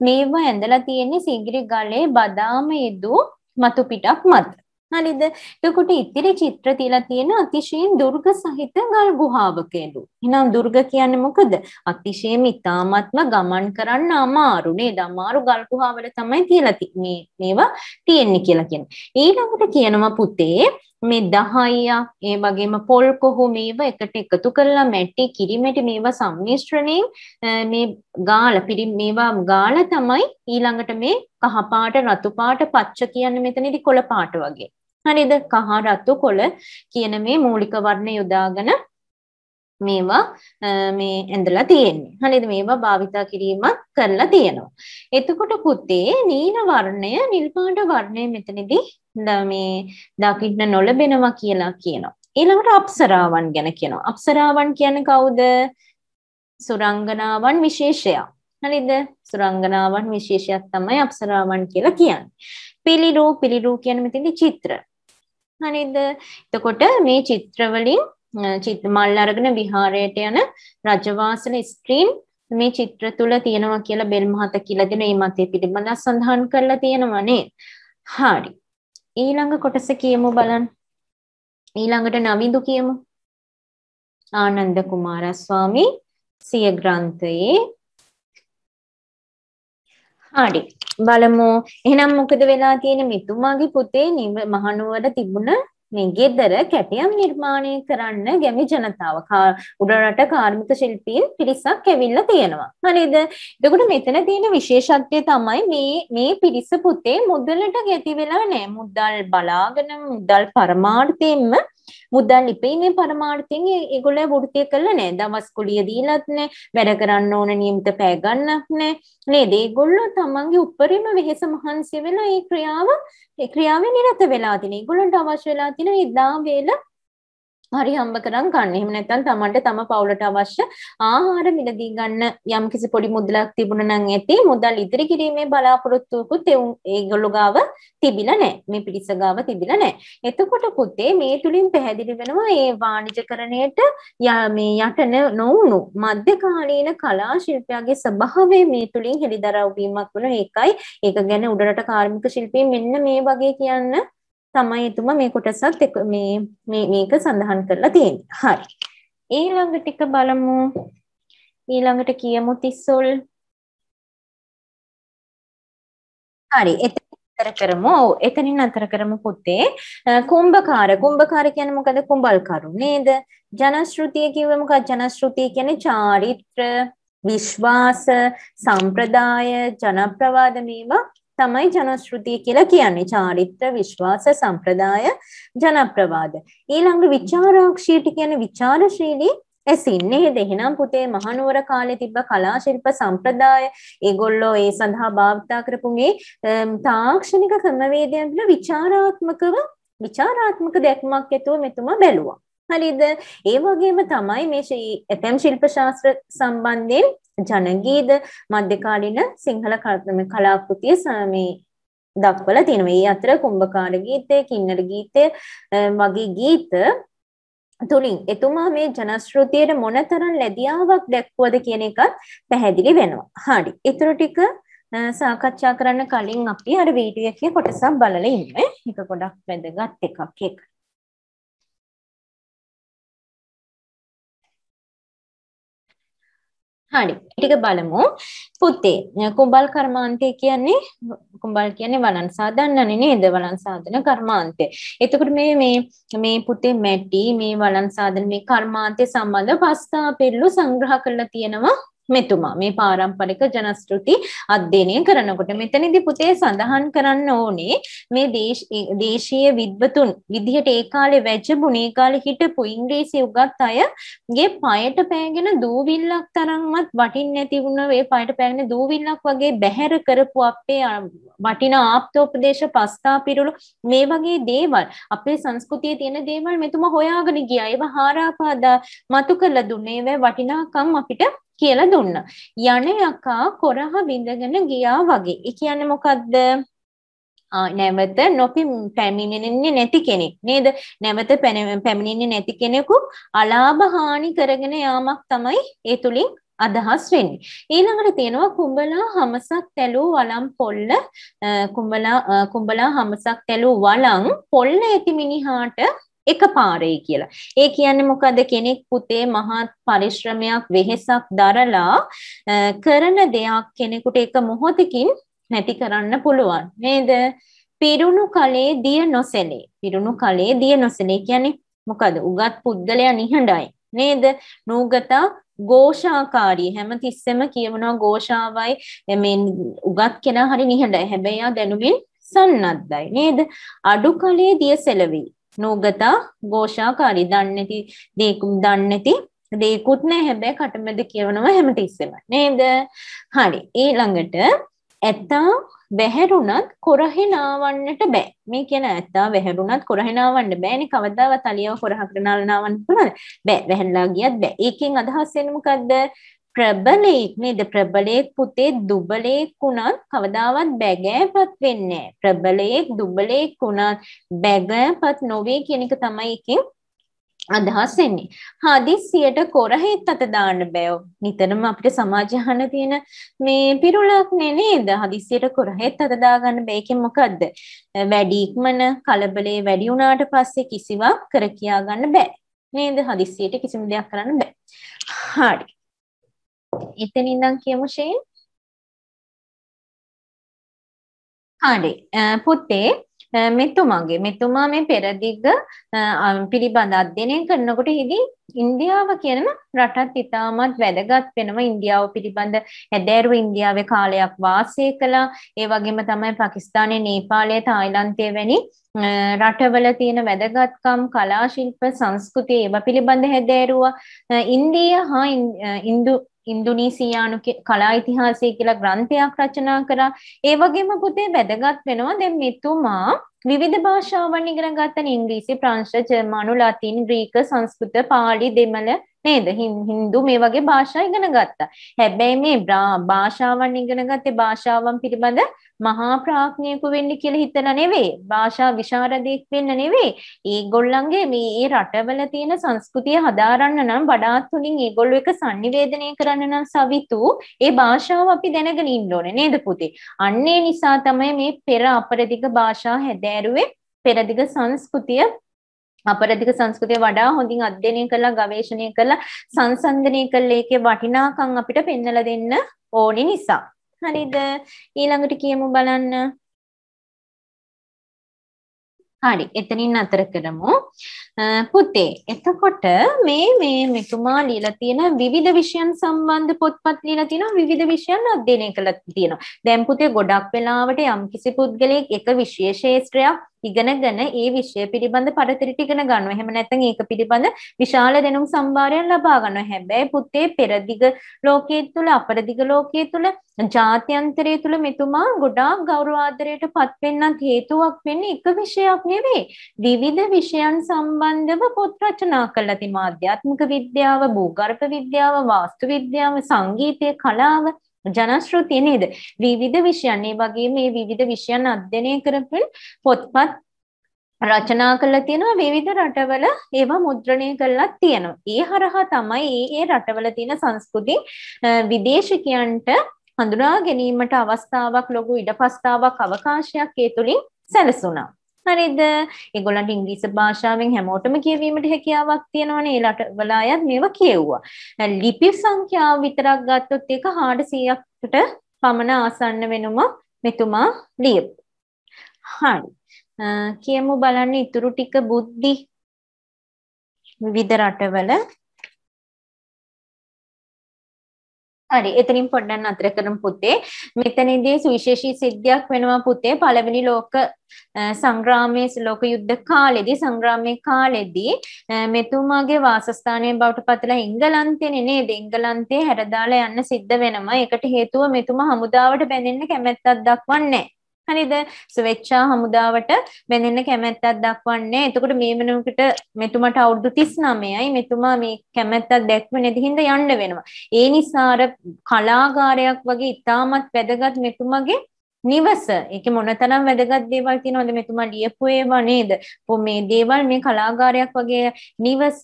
S1: මේවා ඇඳලා තියෙන්නේ සීගිරි ගලේ බදාම යෙදු මතු පිටක් මත. හරිද? එතකොට ඉතිරි චිත්‍ර තියලා තියෙන අතිශයින් දුර්ග සහිත ගල් ගුහාවකලු. එහෙනම් දුර්ග කියන්නේ මොකද? අතිශයින් ඉතාමත්ම ගමන් කරන්න අමාරු නේද? අමාරු ගල් ගුහාවල තමයි තියලා මේ මේවා තියෙන්නේ කියලා කියනවා. ඊළඟට කියනවා පුතේ මේ දහයියා ඒ වගේම පොල් කොහු මේවා එකට එකතු කරලා මැටි කිරිමැටි මේවා සම්මිශ්‍රණයෙන් මේ ගාල පිරි මේවා ගාල තමයි ඊළඟට මේ කහ පාට රතු පාට පච්ච කියන්නේ මෙතනදී කොළ පාට වගේ. හරිද? කහ රතු කොළ කියන මේ මූලික වර්ණ යොදාගෙන මේවා මේ ඇඳලා තියෙන්නේ. හරිද? මේවා භාවිතා කිරීමක් කරලා තියෙනවා. එතකොට පුතේ නීල වර්ණය නිල් පාට වර්ණය මෙතනදී මේ දකින්න නොලබෙනවා කියලා කියනවා. ඊළඟට අප්සරාවන් ගැන කියනවා. අප්සරාවන් කියන්නේ කවුද? සුරංගනාවන් විශේෂයක්. හරිද? සුරංගනාවන් විශේෂයක් තමයි අප්සරාවන් කියලා කියන්නේ. පිලිරූ පිලිරූ කියන්නේ මෙතනදී චිත්‍ර. හරිද? එතකොට මේ චිත්‍ර වලින් මල් අරගෙන විහාරයට යන රජවාසල ස්ත්‍රීන් මේ චිත්‍ර තුල තියෙනවා කියලා බෙල් මහතා කියලා දෙන මේ මතය පිළිබඳව සඳහන් කරලා තියෙනවා නේද? හරි. ඊළඟ කොටස කියමු බලන්න. ඊළඟට නවිදු කියමු. ආනන්ද කුමාරස්වාමී සිය ග්‍රන්ථයේ හරි බලමු එහෙනම් මොකද වෙලා තියෙන්නේ මෙතුමාගේ පුතේ මහනුවර තිබුණ මේ ගෙදර කැටයම් නිර්මාණය කරන්න ගැමි ජනතාව උඩරට කාර්මික ශිල්පීන් පිරිසක් ඇවිල්ලා තියෙනවා. හරිද? එතකොට මෙතන තියෙන විශේෂත්වය තමයි මේ මේ පිරිස පුතේ මුදලට ගැති වෙලා නැහැ. මුදල් බලාගෙන මුදල් පරමාර්ථයෙන්ම මුදල් ඉපීමේ පරමාර්ථයෙන් ඒගොල්ලෝ වෘත්තිය කළා නෑ. දවස් කුලිය දීලත් නෑ. වැඩ කරන්න ඕන නියමිත පැය ගන්නක් නෑ. නේද? ඒගොල්ලෝ තමන්ගේ උපරිම වෙහෙස මහන්සි වෙලා ඒ ක්‍රියාව ඒ ක්‍රියාවේ නිරත වෙලා තිනේ. ඒගොල්ලන්ට අවශ්‍ය වෙලා තියෙන ඒ දා වේල හරි හම්බ කරන් ගන්න. එහෙම නැත්නම් Tamanට තම පවුලට අවශ්‍ය ආහාර මිලදී ගන්න යම්කිසි පොඩි මුදලක් තිබුණා නම් ඇති. මුදල් ඉදිරි කිරීමේ බලාපොරොත්තුවකුත් ඒගොල්ලෝ ගාව තිබිලා නැහැ. මේ පිරිස ගාව තිබිලා නැහැ. එතකොට පුතේ මේ තුලින් පැහැදිලි වෙනවා මේ වාණිජකරණයට මේ යට නොවුණු මධ්‍යකාලීන කලා ශිල්පයාගේ ස්වභාවය මේ තුලින් හෙළිදරව් වීමක් වන ඒකයි. ඒක ගැන උඩරට කාර්මික ශිල්පී මෙන්න මේ වගේ කියන්න තමයි එතුමා මේ කොටසත් මේ මේක සඳහන් කරලා තියෙන්නේ. හරි. ඊළඟ ටික බලමු. ඊළඟට කියමු තිස්සොල්. හරි. එතන අතර කරමු. ඔව් එතනින් අතර කරමු පුතේ. කුම්භකාර. කුම්භකාර කියන්නේ මොකද? කුඹල්කරු නේද? ජනශ්‍රුතිය කිව්වේ මොකක්ද? ජනශ්‍රුතිය කියන්නේ චාරිත්‍ර, විශ්වාස, සම්ප්‍රදාය, ජනප්‍රවාද මේවා තමයි ජනශ්‍රුතිය කියලා කියන්නේ. චාරිත්‍ර විශ්වාස සම්ප්‍රදාය ජනප්‍රවාද. ඊළඟ විචාරාක්ෂීට කියන්නේ විචාරශීලී ඇසින් නේද එහෙනම් පුතේ මහනුවර කාලේ තිබ්බ කලා ශිල්ප සම්ප්‍රදාය. ඒගොල්ලෝ ඒ සඳහා භාවිතා කරපු මේ තාක්ෂණික ක්‍රමවේදයන් වල විචාරාත්මකව විචාරාත්මක දැක්මක් ඇතුව මෙතුමා බැලුවා. හරිද ඒ වගේම තමයි මේ ඇතැම් ශිල්ප ශාස්ත්‍ර සම්බන්ධයෙන් ජනගීත මධ්‍යකාලීන සිංහල කලාකෘතිය මේ දක්වලා තියෙනවා. ඒ අතර කුම්භකාර ගීතය, කින්නර ගීතය වගේ ගීත තුලින් එතුමා මේ ජනශ්‍රුතියට මොනතරම් ලැබියාවක් දැක්වුවද කියන එකත් පැහැදිලි වෙනවා. හරි. ඊටු ටික සාකච්ඡා කරන්න කලින් අපි අර වීඩියෝ එකේ කොටසක් බලලා ඉන්න. ඒක ගොඩක් වැදගත් එකක් ඒක. හරි. ටික බලමු. පුතේ කුඹල් කර්මාන්තය කියන්නේ කුඹල් කියන්නේ වලන් සාදන්නනේ නේද? වලන් සාදන කර්මාන්තය. එතකොට මේ මේ මේ පුතේ මැටි මේ වලන් සාදන මේ කර්මාන්තය සම්බන්ධ පස්තා පෙරළු සංග්‍රහ කරලා තියෙනවා. මෙතුමා. මේ පාරම්පරික ජනස්ෘති අධ්‍යයනය කරනකොට මෙතනදී පුතේ සඳහන් කරන්න ඕනේ මේ දේශීය විද්වතුන් විදිහට ඒ කාලේ වැජඹුණ ඒ කාලේ හිටපු ඉංග්‍රීසි උගත් අයගේ පයට පෑගෙන දූවිල්ලක් තරම්වත් වටින්නේ නැති වුණ ඒ පයට පෑගෙන දූවිල්ලක් වගේ බැහැර කරපු අපේ වටිනා ආප්තෝපදේශ පස්තා පිරුළු මේ වගේ දේවල් අපේ සංස්කෘතියේ තියෙන දේවල් මෙතුමා හොයාගෙන ගියා. ඒවා හාරාපාදා මතු කරලා දුන්නේ. ඒවා වටිනාකම් අපිට කියලා දුන්නා. යන යකා කොරහ විඳගෙන ගියා වගේ. ඒ කියන්නේ මොකද්ද? නැවත නොපි පැමිණෙන්නේ නැති කෙනෙක් නේද? නැවත පැමිණෙන්නේ නැති කෙනෙකු අලාභ හානි කරගෙන යාමක් තමයි ඒ තුලින් අදහස් වෙන්නේ. ඊළඟට තියෙනවා කුඹලා හමසක් තැලූ වළම් පොල්ල කුඹලා කුඹලා හමසක් තැලූ වළං පොල්ල ඇති මිනිහාට එකපාරයි කියලා. ඒ කියන්නේ මොකද කෙනෙක් පුතේ මහත් පරිශ්‍රමයක් වෙහෙසක් දරලා කරන දෙයක් කෙනෙකුට එක මොහොතකින් නැති කරන්න පුළුවන් නේද? පිරුණු කලේ දිය නොසැලේ. පිරුණු කලේ දිය නොසැලේ කියන්නේ මොකද? උගත් පුද්ගලයා නිහඬයි. නේද? නූගතා ഘോഷාකාරී හැමතිස්සෙම කියවනවා ഘോഷාවයි මේ උගත් කෙනා හරි නිහඬයි. හැබැයි ආ දැනුමින් සන්නද්දයි නේද? අඩු කලේ දිය සැලවේ. නූගතා ഘോഷාකාරී දන්නේති දේකුම් දන්නේති දේකුත් නෑ හැබැයි කටමැද කියවනවා හැමතිස්සෙම නේද? හරි. ඊළඟට ඇත්තා වැහැරුණත් කොරහෙ නාවන්නට බෑ. මේ කියන ඇත්තා වැහැරුණත් කොරහෙ නාවන්න බෑනේ. කවදාවත් අලියව කොරහකට නාවන්න පුළුවන්ද බෑ. වැහැරලා ගියත් බෑ. ඒකෙන් අදහස් වෙන්නේ මොකද්ද? ප්‍රබලයෙක් නේද ප්‍රබලයෙක් පුතේ දුබලයෙක් වුණත් කවදාවත් බැගෑපත් වෙන්නේ ප්‍රබලයෙක් දුබලයෙක් වුණත් බැගෑපත් නොවේ කියන එක තමයි එකෙන් අදහස් වෙන්නේ. හදිස්සියට කොරහෙත් අත දාන්න බෑ. නිතරම අපිට සමාජය අහන තියෙන මේ පිරුලක් නේද? හදිස්සියට කොරහෙත් අත දාගන්න බෑ. ඒකෙන් මොකද්ද? වැඩි ඉක්මන කලබලේ වැඩි වුණාට පස්සේ කිසිවක් කර කියා ගන්න බෑ. නේද? හදිස්සියට කිසිම දෙයක් කරන්න බෑ. හරි. එතන ඉඳන් කියමු ෂේන්. හරි. පුතේ මෙතුමාගේ මෙතුමා මේ පෙරදිග පිළිබඳ අධ්‍යයනය කරනකොට ඉදී ඉන්දියාව කියන රටත් ඉතාමත් වැදගත් වෙනවා ඉන්දියාව පිළිබඳ හැදෑරුව ඉන්දියාවේ කාලයක් වාසය කළා ඒ වගේම තමයි පාකිස්තානයේ නේපාලයේ තායිලන්තයේ වැනි රටවල තියෙන වැදගත්කම් කලා ශිල්ප සංස්කෘතිය ඒවා පිළිබඳ හැදෑරුවා ඉන්දිය හා ඉන්දු ඉන්දුනීසියානු කලා ඉතිහාසය කියලා ග්‍රන්ථයක් රචනා කරා. ඒ වගේම පුතේ වැදගත් වෙනවා දැන් මෙතුමා විවිධ භාෂාවන් ඉගෙන ගත්තන ඉංග්‍රීසි, ප්‍රංශ, ජර්මනු, ලතින්, ග්‍රීක, සංස්කෘත, පාලි, දෙමළ නේද? හින්දු මේ වගේ භාෂා ඉගෙන ගත්තා. හැබැයි මේ භාෂාවන් ඉගෙන ගත්තේ භාෂාවන් පිළිබඳ මහා ප්‍රඥයෙකු වෙන්න කියලා හිතලා නෙවෙයි. භාෂා විශාරදෙක් වෙන්න නෙවෙයි. ඒගොල්ලන්ගේ මේ ඒ රටවල තියෙන සංස්කෘතිය හදාරන්න නම් වඩාත් හොඳින් ඒගොල්ලෝ එක sannivedanaya කරන්න නම් සවිතු ඒ භාෂාව අපි දැනගෙන ඉන්න ඕනේ නේද පුතේ? අන්නේ නිසා තමයි මේ පෙර අපරදිග භාෂා හැදෑරුවේ පෙරදිග සංස්කෘතිය අපරදික සංස්කෘතිය වඩා හොඳින් අධ්‍යයනය කරලා ගවේෂණය කරලා සංසන්දනය කළා ඒකේ වටිනාකම් අපිට පෙන්වලා දෙන්න ඕනි නිසා. හරිද? ඊළඟට කියමු බලන්න. හරි එතනින් අතර කරමු පුතේ එතකොට මේ මේ මෙතුමා ලියලා තියෙන විවිධ විෂයන් සම්බන්ධ පොත්පත් ලියලා තියෙනවා විවිධ විෂයන් අධ්‍යයනය කළා තියෙනවා දැන් පුතේ ගොඩක් වෙලාවට යම්කිසි පුද්ගලයෙක් එක විශේෂ ක්ෂේත්‍රයක් ඉගෙනගෙන ඒ විෂය පිළිබඳ පරතරට ඉගෙන ගන්නවා. එහෙම නැත්නම් ඒක පිළිබඳ විශාල දැනුම් සම්භාරයක් ලබා ගන්නවා. හැබැයි පුතේ පෙරදිග ලෝකයේ තුල අපරදිග ලෝකයේ තුල ජාත්‍යන්තරයේ තුල මෙතුමා ගොඩාක් ගෞරවාදරයට පත් වෙන්නත් හේතුවක් වෙන්නේ එක විෂයක් නෙවෙයි. විවිධ විෂයන් සම්බන්ධව පොත් රචනා කළා තිමා ආධ්‍යාත්මික විද්‍යාව, භූගර්භ විද්‍යාව, වාස්තු විද්‍යාව, සංගීතය, කලාව ජනශ්‍රෘතිය නේද? විවිධ විෂයන් ඒ වගේ මේ විවිධ විෂයන් අධ්‍යයනය කරපු පොත්පත් රචනා කරලා තියෙනවා විවිධ රටවල ඒවා මුද්‍රණය කරලා තියෙනවා. ඒ හරහා තමයි ඒ ඒ රටවල තියෙන සංස්කෘති විදේශිකයන්ට හඳුනා ගැනීමට අවස්ථාවක් ලොකු ඉඩපස්තාවක් අවකාශයක් ඒ තුලින් සැලසුණා. හරිද? ඒගොල්ලන්ට ඉංග්‍රීසි භාෂාවෙන් හැමෝටම කියවීමට හැකියාවක් තියෙනවනේ. ඒ රටවල අයත් මේවා කියෙව්වා. ලිපි සංඛ්‍යාව විතරක් ගත්තොත් ඒක 400කට පමණ ආසන්න වෙනුම මෙතුමා ලියපු. හරි. කියමු බලන්න ඉතුරු ටික බුද්ධි විවිධ රටවල හරි. එතනින් පොඩ්ඩක් අතර කරමු පුතේ. මෙතනදී සුවිශේෂී සිද්ධියක් වෙනවා පුතේ. පළවෙනි ලෝක සංග්‍රාමයේ ලෝක යුද්ධ කාලෙදී සංග්‍රාමයේ කාලෙදී මෙතුමාගේ වාසස්ථානය බවට පතලා එංගලන්තේ නේද එංගලන්තේ හැරදාලා යන්න සිද්ධ වෙනවා. ඒකට හේතුව මෙතුමා හමුදාවට බැඳෙන්න කැමැත්තක් දක්වන්නේ. හරිද ස්වෙච්ඡා හමුදාවට බැඳෙන්න කැමැත්තක් දක්වන්නේ. එතකොට මේ වෙනකොට මෙතුමාට අවුරුදු 39යි. මෙතුමා මේ කැමැත්තක් දැක්වෙ නැති හින්දා යන්න වෙනවා. ඒ නිසා අර කලාගාරයක් වගේ ඉතාමත් වැදගත් මෙතුමාගේ නිවස ඒකේ මොනතරම් වැදගත් දේවල් තියෙනවද මෙතුමා ලියපු ඒවා නේද? මේ දේවල් මේ කලාගාරයක් වගේ නිවස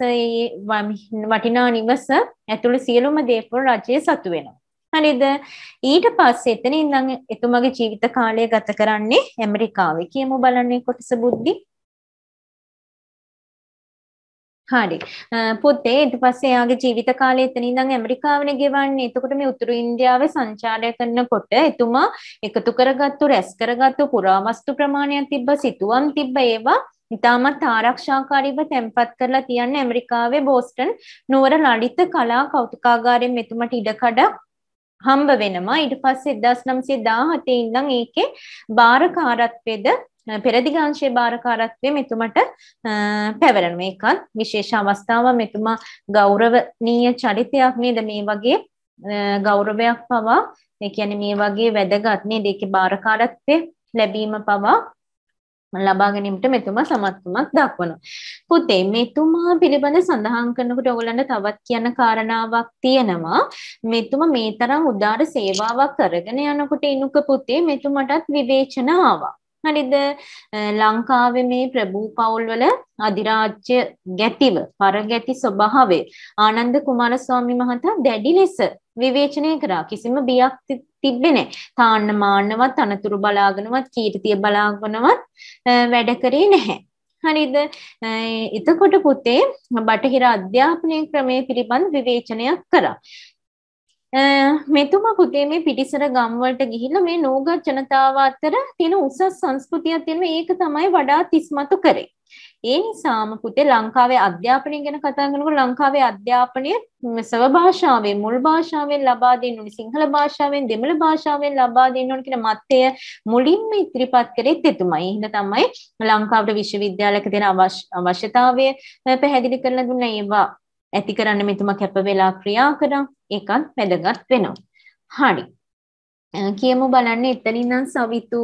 S1: වටිනා නිවස ඇතුළේ සියලුම දේවල් රජයේ සතු වෙනවා. හරිද? ඊට පස්සේ එතන ඉඳන් එතුමගේ ජීවිත කාලය ගත කරන්නේ ඇමරිකාවේ. කියමු බලන්නේ කොටස බුද්ධි. හරි. පුතේ ඊට පස්සේ එයාගේ ජීවිත කාලය එතන ඉඳන් ඇමරිකාවනේ ගෙවන්නේ. එතකොට මේ උතුරු ඉන්දියාවේ සංචාරය කරනකොට එතුමා එකතු කරගත්තු රැස් කරගත්තු පුරාවස්තු ප්‍රමාණයක් තිබ්බ සිතුවම් තිබ්බ ඒවා ඉතාමත් ආරක්ෂාකාරීව තැන්පත් කරලා තියන්නේ ඇමරිකාවේ බෝස්ටන් නුවර ලලිත කලා කෞතුකාගාරයෙන් මෙතුමට ඉඩකඩක් හම්බ වෙනවා. ඊට පස්සේ 1917 ඉඳන් ඒකේ බාරකාරත්වයේද පෙරදිගාංශයේ බාරකාරත්වය මෙතුමට පැවරෙනවා. ඒකත් විශේෂ අවස්ථාවක්. මෙතුමා ගෞරවනීය චරිතයක් නේද? මේ වගේ ගෞරවයක් පවා ඒ කියන්නේ මේ වගේ වැදගත් නේද? ඒකේ බාරකාරත්වය ලැබීම පවා ලබා ගැනීමට මෙතුමා සමත්කමක් දක්වනවා. පුතේ මෙතුමා පිළිබඳ සඳහන් කරනකොට ඔයගොල්ලන්ට තවත් කියන්න කාරණාවක් තියෙනවා. මෙතුමා මේ තරම් උදාර සේවාවක් කරගෙන යනකොට ඉනුක පුතේ මෙතුමටත් විවේචන ආවා. හරිද ලංකාවේ මේ ප්‍රභූ පවුල්වල අධිරාජ්‍ය ගැටිව පරගැති ස්වභාවය ආනන්ද කුමාරස්වාමි මහතා දැඩි ලෙස විවේචනය කරා කිසිම බියක් තිබ්බේ නැහැ. තාන්න මාන්නවත් අනතුරු බලාගෙනවත් කීර්තිය බලාගෙනවත් වැඩ කරේ නැහැ. හරිද? එතකොට පුතේ බටහිර අධ්‍යාපනය ක්‍රමයේ පිළිබඳ විවේචනයක් කරා. මෙතුමා පුතේ මේ පිටිසර ගම් වලට ගිහිල්ලා මේ නෝගත් ජනතාව අතර තියෙන උසස් සංස්කෘතියක් තියෙන මේක තමයි වඩාත් ඉස්මතු කරේ. ඒ නිසාම පුතේ ලංකාවේ අධ්‍යාපනය ගැන කතා කරනකොට ලංකාවේ අධ්‍යාපනය සව භාෂාවෙන් මුල් භාෂාවෙන් ලබා දෙන්න ඕනි සිංහල භාෂාවෙන් දෙමළ භාෂාවෙන් ලබා දෙන්න ඕනි කියන මතය මුලින්ම ඉදිරිපත් කරෙත් එතුමයි. එහෙනම් තමයි ලංකාවට විශ්වවිද්‍යාලයක තියෙන අවශ්‍යතාවය පැහැදිලි කරලා දුන්න ඒවා ඇති කරන්න මෙතුමා කැප වෙලා ක්‍රියා කරා. ඒකත් වැදගත් වෙනවා. හරි. කියමු බලන්න එතනින් නම් සවිතු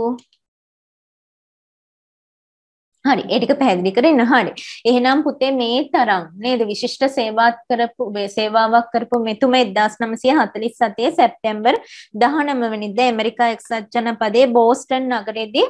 S1: හරි ඒ ටික පැහැදිලි කරගෙන හරි. එහෙනම් පුතේ මේ තරම් නේද විශිෂ්ට සේවාත් කරපු සේවාවක් කරපු මෙතුමා 1947 සැප්තැම්බර් 19 වෙනිදා ඇමරිකා එක්සත් ජනපදයේ බෝස්ටන් නගරයේදී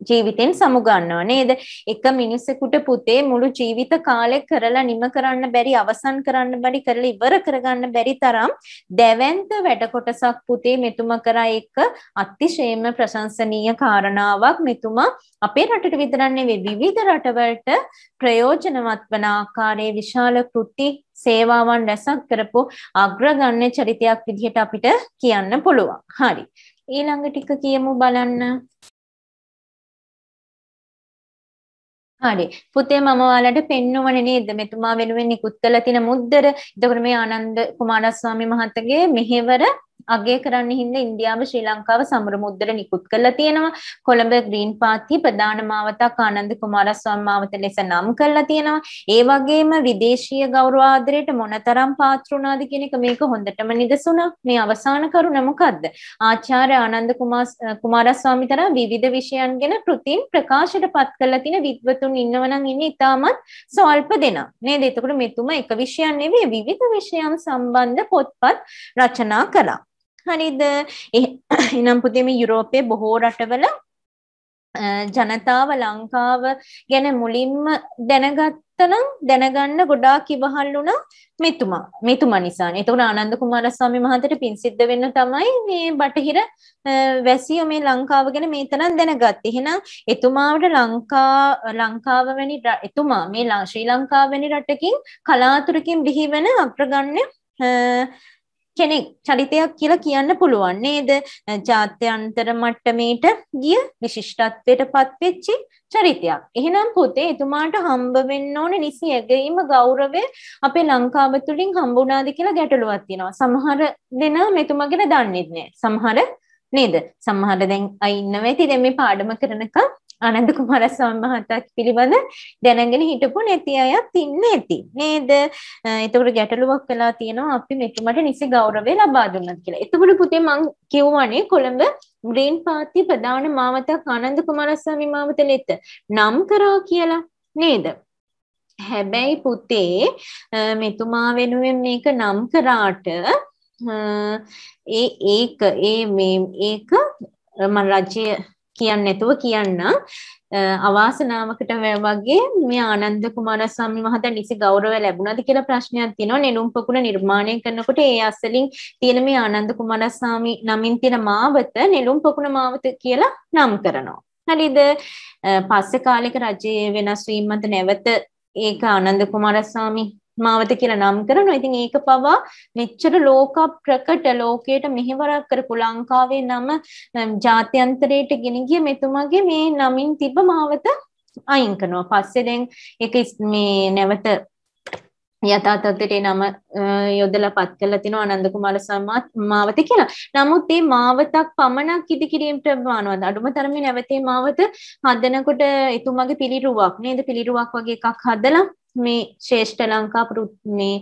S1: ජීවිතෙන් සමුගන්නවා නේද? එක මිනිසෙකුට පුතේ මුළු ජීවිත කාලෙ කරලා නිම කරන්න බැරි අවසන් කරන්න බැරි කරලා ඉවර කරගන්න බැරි තරම් දැවැන්ත වැඩ කොටසක් පුතේ මෙතුමා කරා එක අතිශයින්ම ප්‍රශංසනීය කාරණාවක් මෙතුමා අපේ රටට විතරක් නෙවෙයි විවිධ රටවලට ප්‍රයෝජනවත් වන ආකාරයේ විශාල කෘති සේවාවන් රැසක් කරපු අග්‍රගණ්‍ය චරිතයක් විදිහට අපිට කියන්න පුළුවන්. හරි. ඊළඟ ටික කියමු බලන්න. හරි. පුතේ මම ඔයාලට පෙන්නුවනේ නේද මෙතුමා වෙනුවෙන් නිකුත් කළ තියෙන මුද්දර. එතකොට මේ ආනන්ද කුමාරස්වාමී මහත්තගේ මෙහෙවර අගය කරන්න හින්දා ඉන්දියාව ශ්‍රී ලංකාව සමර මුද්දර නිකුත් කරලා තියෙනවා. කොළඹ ග්‍රීන් පාත්තිය ප්‍රධාන මාවතක් ආනන්ද කුමාරස්වාමී මාවත ලෙස නම් කරලා තියෙනවා. ඒ වගේම විදේශීය ගෞරව ආදරයට මොනතරම් පාත්‍ර වුණාද කියන එක මේක හොඳටම නිදසුණා. මේ අවසාන කරුණ මොකද්ද? ආචාර්ය ආනන්ද කුමාරස්වාමී තරම් විවිධ විෂයන් ගැන කෘතින් ප්‍රකාශයට පත් කරලා තියෙන විද්වතුන් ඉන්නවනම් ඉන්නේ ඉතාමත් ස්වල්ප දෙනා. නේද? එතකොට මෙතුමා එක විෂයන් නෙවෙයි විවිධ විෂයන් සම්බන්ධ පොත්පත් රචනා කළා. හරිද එනම් පුතේ මේ යුරෝපයේ බොහෝ රටවල ජනතාව ලංකාව ගැන මුලින්ම දැනගත්තනම් දැනගන්න ගොඩාක් ඉවහල් වුණා මෙතුමා මෙතුමා නිසා. එතකොට ආනන්ද කුමාරස්වාමී මහත්තයට පින් සිද්ධ වෙන්න තමයි මේ බටහිර වැසියෝ මේ ලංකාව ගැන මේ තරම් දැනගත්තේ. එහෙනම් එතුමාට ලංකා ලංකාව වැනි එතුමා මේ ශ්‍රී ලංකාව වැනි රටකින් කලාතුරකින් බිහි වෙන අග්‍රගණ්‍ය කෙනෙක් චරිතයක් කියලා කියන්න පුළුවන් නේද? ජාත්‍යන්තර මට්ටමේට ගිය විශිෂ්ටත්වයට පත්වෙච්ච චරිතයක්. එහෙනම් පුතේ එතුමාට හම්බ වෙන්න ඕන නිසි ඇගීම ගෞරවය අපේ ලංකාව තුලින් හම්බුණාද කියලා ගැටලුවක් තියෙනවා. සමහර දෙනා මෙතුමා ගැන දන්නේ නැහැ. සමහර නේද? සමහර දැන් අය ඉන්නවා ඇති දැන් මේ පාඩම කරනකම් ආනන්ද කුමාරස්වාමී මහතා පිළිබඳ දැනගෙන හිටපු නැති අයත් ඉන්න ඇති නේද? එතකොට ගැටලුවක් වෙලා තියෙනවා අපි මෙතුමට නිසි ගෞරවය ලබා දුන්නත් කියලා. එතකොට පුතේ මං කියවනේ කොළඹ ග්‍රීන් පාර්ටි ප්‍රධාන මාවතක් ආනන්ද කුමාරස්වාමී මාවත ලෙත නම් කරා කියලා නේද? හැබැයි පුතේ මෙතුමා වෙනුවෙන් මේක නම් කරාට ඒ ඒක ඒ මේ ඒක මම රජය කියන්න නැතුව කියන්න. අවාසනාවකට වගේ මේ ආනන්ද කුමාරස්වාමී මහතා නිසි ගෞරවය ලැබුණාද කියලා ප්‍රශ්නයක් තියෙනවා. නෙළුම් පොකුණ නිර්මාණය කරනකොට ඒ අසලින් තියෙන මේ ආනන්ද කුමාරස්වාමී නමින් තියෙන මාවත නෙළුම් පොකුණ මාවත කියලා නම් කරනවා. හරිද පස්සේ කාලෙක රජයේ වෙනස් වීම මත නැවත ඒක ආනන්ද කුමාරස්වාමී මාවත කියලා නම් කරනවා. ඉතින් ඒක පවා මෙච්චර ලෝක ප්‍රකට ලෝකයට මෙහෙවරක් කරපු ලංකාවේ නම ජාත්‍යන්තරයට ගෙන ගිය මෙතුමාගේ මේ නමින් තිබ්බ මාවත අයින් කරනවා. පස්සේ දැන් ඒක මේ නැවත යථා තත්ත්වයට නම යොදලා පත් කරලා තිනවා ආනන්ද කුමාර සම්මාත් මාවත කියලා. නමුත් මේ මාවතක් පමණක් ඉදි කිරීමට බානවද? අඩුම තරමේ නැවතේ මාවත හදනකොට එතුමාගේ පිළිරුවක් නේද? පිළිරුවක් වගේ එකක් හදලා මේ ශ්‍රේෂ්ඨ ලංකා මේ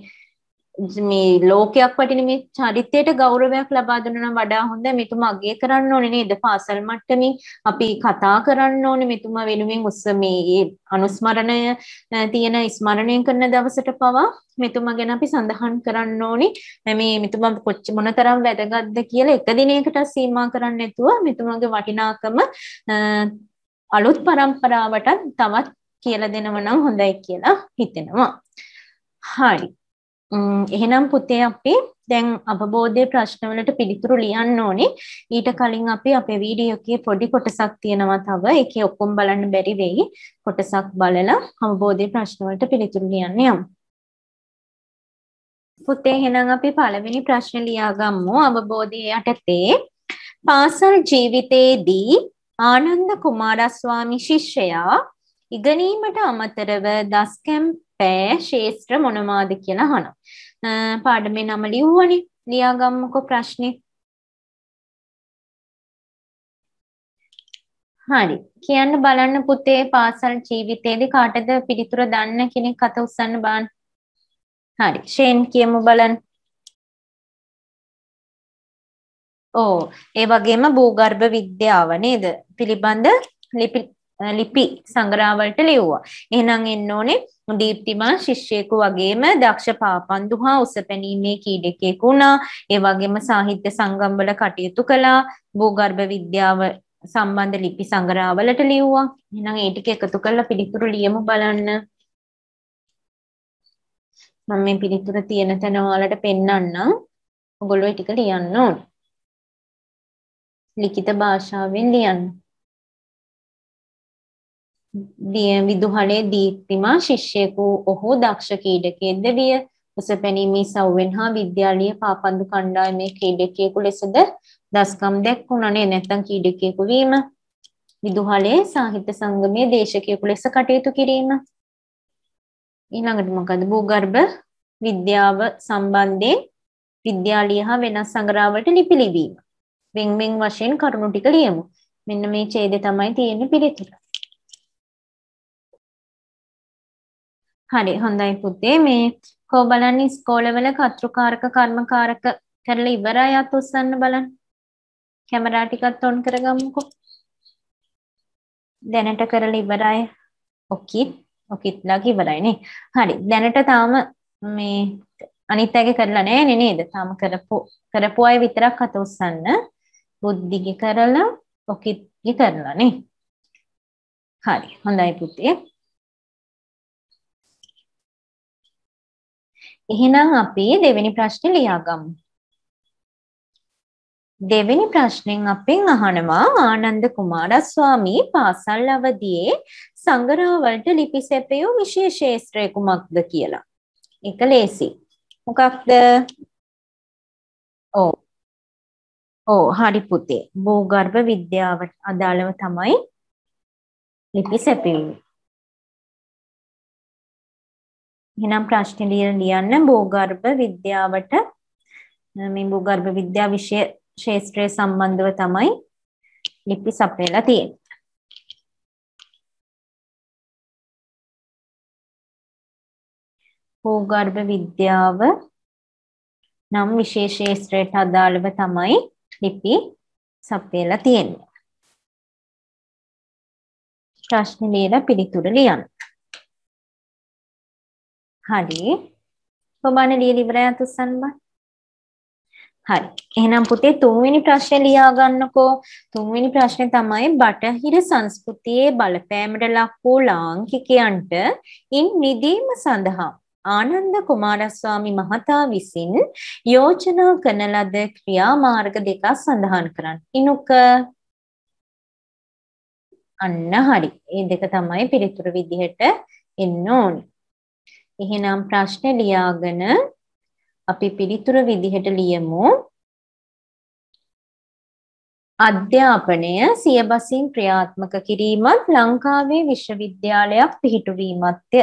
S1: මේ ලෝකයක් වටින මේ චරිතයට ගෞරවයක් ලබා දුන්නා නම් වඩා හොඳයි මෙතුමා අගය කරන්න ඕනේ නේද? පාසල් මට්ටමින් අපි කතා කරන්න ඕනේ. මෙතුමා වෙනුවෙන් උස්ස මේ අනුස්මරණය තියෙන ස්මරණය කරන දවසට පවා මෙතුමා ගැන අපි සඳහන් කරන්න ඕනේ. මේ මෙතුමා කොච්ච මොනතරම් වැදගත්ද කියලා එක දිනයකට සීමා කරන්න නැතුව මෙතුමාගේ වටිනාකම අලුත් પરම්පරාවට තවත් කියලා දෙනව නම් හොඳයි කියලා හිතෙනවා. හරි. එහෙනම් පුතේ අපි දැන් අවබෝධයේ ප්‍රශ්නවලට පිළිතුරු ලියන්න ඕනේ. ඊට කලින් අපි අපේ වීඩියෝ එකේ පොඩි කොටසක් තියෙනවා තව. ඒකේ ඔක්කොම බලන්න බැරි වෙයි. කොටසක් බලලා අවබෝධයේ ප්‍රශ්නවලට පිළිතුරු ලියන්න යමු. පුතේ එහෙනම් අපි පළවෙනි ප්‍රශ්නේ ලියාගමු අවබෝධය යටතේ පාසල් ජීවිතයේදී ආනන්ද කුමාරස්වාමි ශිෂ්‍යයා ඉගෙනීමට අමතරව දස්කම් පෑ ශේත්‍ර මොනවාද කියලා අහනවා. පාඩමේ නම ලිව්වනේ. ලියාගමුකෝ ප්‍රශ්නේ. හරි. කියන්න බලන්න පුතේ පාසල් ජීවිතේදී කාටද පිළිතුර දන්න කෙනෙක් අත උස්සන්න බලන්න. හරි. ෂේන් කියමු බලන්න. ඕ ඒ වගේම භූගර්භ විද්‍යාව නේද? පිළිබඳ ලිපි ලිපි සංග්‍රහවලට ලිව්වා. එහෙනම් එන්න ඕනේ දීප්තිමා ශිෂ්‍යයෙකු වගේම දක්ෂ පාපන්දු හා උසපැනීමේ කීඩකයෙකු වුණා. ඒ වගේම සාහිත්‍ය සංගම්වල කටයුතු කළා. භූගර්භ විද්‍යාව සම්බන්ධ ලිපි සංග්‍රහවලට ලිව්වා. එහෙනම් ඒ ටික එකතු කරලා පිළිතුරු ලියමු බලන්න. මම මේ පිළිතුර තියෙන තැන ඔයාලට පෙන්වන්නම්. ඔයගොල්ලෝ ටික ලියන්න ඕන. ලිඛිත භාෂාවෙන් ලියන්න. විදුහලේ දීප්තිමා ශිෂ්‍යයෙකු ඔහු දක්ෂ ක්‍රීඩකයෙක්ද විය. උසපැනීමේ සව්වෙන් හා විද්‍යාලීය පාපන්දු කණ්ඩායමේ ක්‍රීඩකයෙකු ලෙසද දස්කම් දැක්වුණනේ නැත්නම් ක්‍රීඩකයෙකු වීම. විදුහලේ සාහිත්‍ය සංගමයේ දේශකයෙකු ලෙස කටයුතු කිරීම. ඊළඟට මොකද භූගර්භ විද්‍යාව සම්බන්ධයෙන් විද්‍යාලීය හා වෙනස් සංග්‍රහවලට ලිපි ලිවීම. වෙන් වෙන් වශයෙන් කරුණු ටික ලියමු. මෙන්න මේ ඡේදය තමයි තියෙන්නේ පිළිතුර. හරි හොඳයි පුතේ මේ කෝ බලන්න ඉස්කෝලවල කතෘකාරක කර්මකාරක කරලා ඉවරයි අත උස්සන්න බලන්න. කැමරා ටිකත් ඔන් කරගමුකෝ. දැනට කරලා ඉවරයි. ඔකිත් ඔකිත්ලා ඉවරයි නේ. හරි. දැනට තාම මේ අනිත් අයගේ කරලා නැහැ නේද? තාම කරපු කරපු අය විතරක් අත උස්සන්න. බුද්ධිගේ කරලා ඔකිත්ගේ කරලා නේ. හරි. හොඳයි පුතේ. එහෙනම් අපි දෙවෙනි ප්‍රශ්නේ ලියාගමු. දෙවෙනි ප්‍රශ්නෙන් අපෙන් අහනවා ආනන්ද කුමාරස්වාමී පාසල් අවදියේ සංග්‍රහවලට ලිපි සැපයූ විශේෂ ශාස්ත්‍රය කුමක්ද කියලා. ඒක ලේසි. මොකක්ද? ඔව්. ඔව් හරි පුතේ. භූගර්භ විද්‍යාවට අදාළව තමයි ලිපි සැපයුවේ. එහෙනම් ප්‍රශ්න ලියන්න භූගර්භ විද්‍යාවට මේ භූගර්භ විද්‍යා විෂය ශාස්ත්‍රය සම්බන්ධව තමයි ලිපි සපයලා තියෙන්නේ. භූගර්භ විද්‍යාව නම් විශේෂ ශාස්ත්‍රයට අදාළව තමයි ලිපි සපයලා තියෙන්නේ. ප්‍රශ්න ලියලා පිළිතුරු ලියන්න. හරි. ඔබාන ලියලා ඉවරයි අතුස්සන් බං. හරි. එහෙනම් පුතේ තුන්වෙනි ප්‍රශ්නේ ලියා ගන්නකෝ. තුන්වෙනි ප්‍රශ්නේ තමයි බටහිර සංස්කෘතියේ බලපෑමට ලක් වූ ලාංකිකයන්ට ඉන් නිදීම සඳහා ආනන්ද කුමාරස්වාමි මහතා විසින් යෝජනා කරන ලද ක්‍රියාමාර්ග දෙකක් සඳහන් කරන්න. ඉනුක අන්න හරි. මේ දෙක තමයි පිළිතුරු විදිහට එන්න ඕනේ. එහෙනම් ප්‍රශ්න ලියාගෙන අපි පිළිතුර විදිහට ලියමු. අධ්‍යාපනය සියබසින් ක්‍රියාත්මක කිරීමත් ලංකාවේ විශ්වවිද්‍යාලයක් පිහිටුවීමත්ය.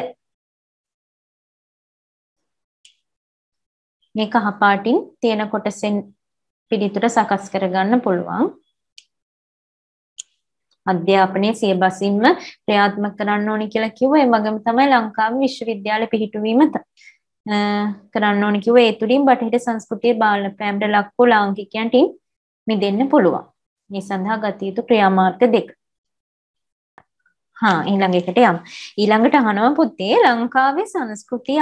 S1: මේ කහපාටින් තියෙන කොටසෙන් පිළිතුර සකස් කරගන්න පුළුවන්. අධ්‍යාපනය සියබසින්ම ක්‍රියාත්මක කරන්න ඕනි කියලා කිව්වා. ඒ වගේම තමයි ලංකාවේ විශ්වවිද්‍යාල පිහිටුවීම කරන්න ඕනි කිව්වා. ඒ තුලින් බටහිර සංස්කෘතියේ බාලපෑමට ලක් වූ ලාංකිකයන්ට මිදෙන්න පුළුවන්. මේ සඳහා ගත යුතු ක්‍රියාමාර්ග දෙක. හා ඊළඟ එකට යම්. ඊළඟට අහනවා පුතේ ලංකාවේ සංස්කෘතිය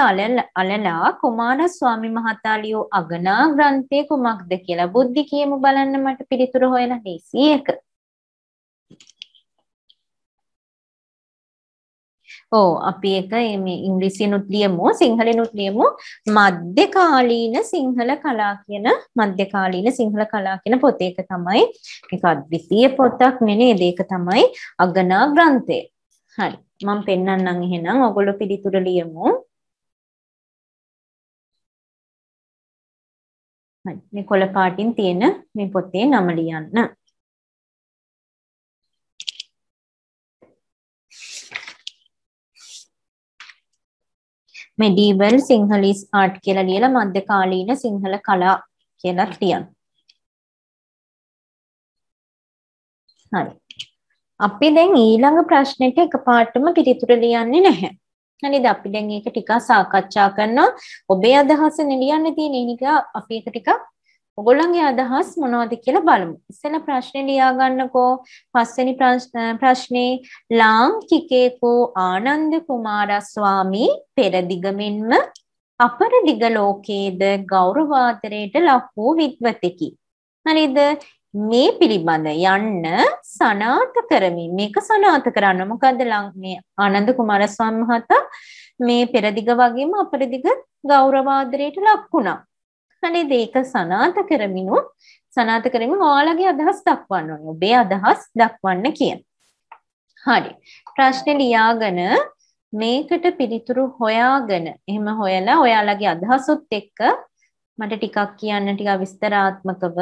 S1: අලලා කුමාරස්වාමි මහතා ලියූ අගනා ග්‍රන්ථය කුමක්ද කියලා බුද්ධි කියමු බලන්න මට පිළිතුර හොයලා 201. ඕ අපි එක මේ ඉංග්‍රීසියනුත් ලියමු සිංහලෙනුත් ලියමු මධ්‍යකාලීන සිංහල කලා කියන මධ්‍යකාලීන සිංහල කලා කියන පොත එක තමයි ඒක අද්විතීය පොතක් නෙනේ ඒක තමයි අගනා ග්‍රන්ථය. හරි. මම පෙන්වන්නම් එහෙනම් ඔයගොල්ලෝ පිළිතුර ලියමු. හරි මේ කොළ පාටින් තියෙන මේ පොතේ නම ලියන්න. Medieval sinhalese art කියලා ලියලා මධ්‍යකාලීන සිංහල කලා කියලා ලියන්න. හරි. අපි දැන් ඊළඟ ප්‍රශ්නෙට එකපාරටම පිළිතුර ලියන්නේ නැහැ. හරිද අපි දැන් ඒක ටිකක් සාකච්ඡා කරනවා. ඔබේ අදහස නෙලියන්න තියෙන එක අපි ඒක ටිකක් ඔගොල්ලන්ගේ අදහස් මොනවද කියලා බලමු. ඉස්සෙල්ලා ප්‍රශ්නේ ලියා ගන්නකෝ. පස්වෙනි ප්‍රශ්නේ ලාංකිකේකෝ ආනන්ද කුමාරස්වාමී පෙරදිග මෙන්ම අපර දිග ලෝකයේද ගෞරවාදරයට ලක් වූ විද්වතෙකි. හරිද? මේ පිළිබඳ යන්න සනාත කරමින් මේක සනාත කරන්න මොකද්ද මේ ආනන්ද කුමාරස්වාමී මහතා මේ පෙරදිග වගේම අපරදිග ගෞරවාදරයට ලක් වුණා. හරිද ඒක සනාත කරමිනු සනාත කරමින් ඔයාලගේ අදහස් දක්වන්න ඕනේ. ඔබේ අදහස් දක්වන්න කියන. හරි. ප්‍රශ්නේ ලියාගෙන මේකට පිළිතුරු හොයාගෙන එහෙම හොයලා ඔයාලගේ අදහසොත් එක්ක මට ටිකක් කියන්න ටිකක් විස්තරාත්මකව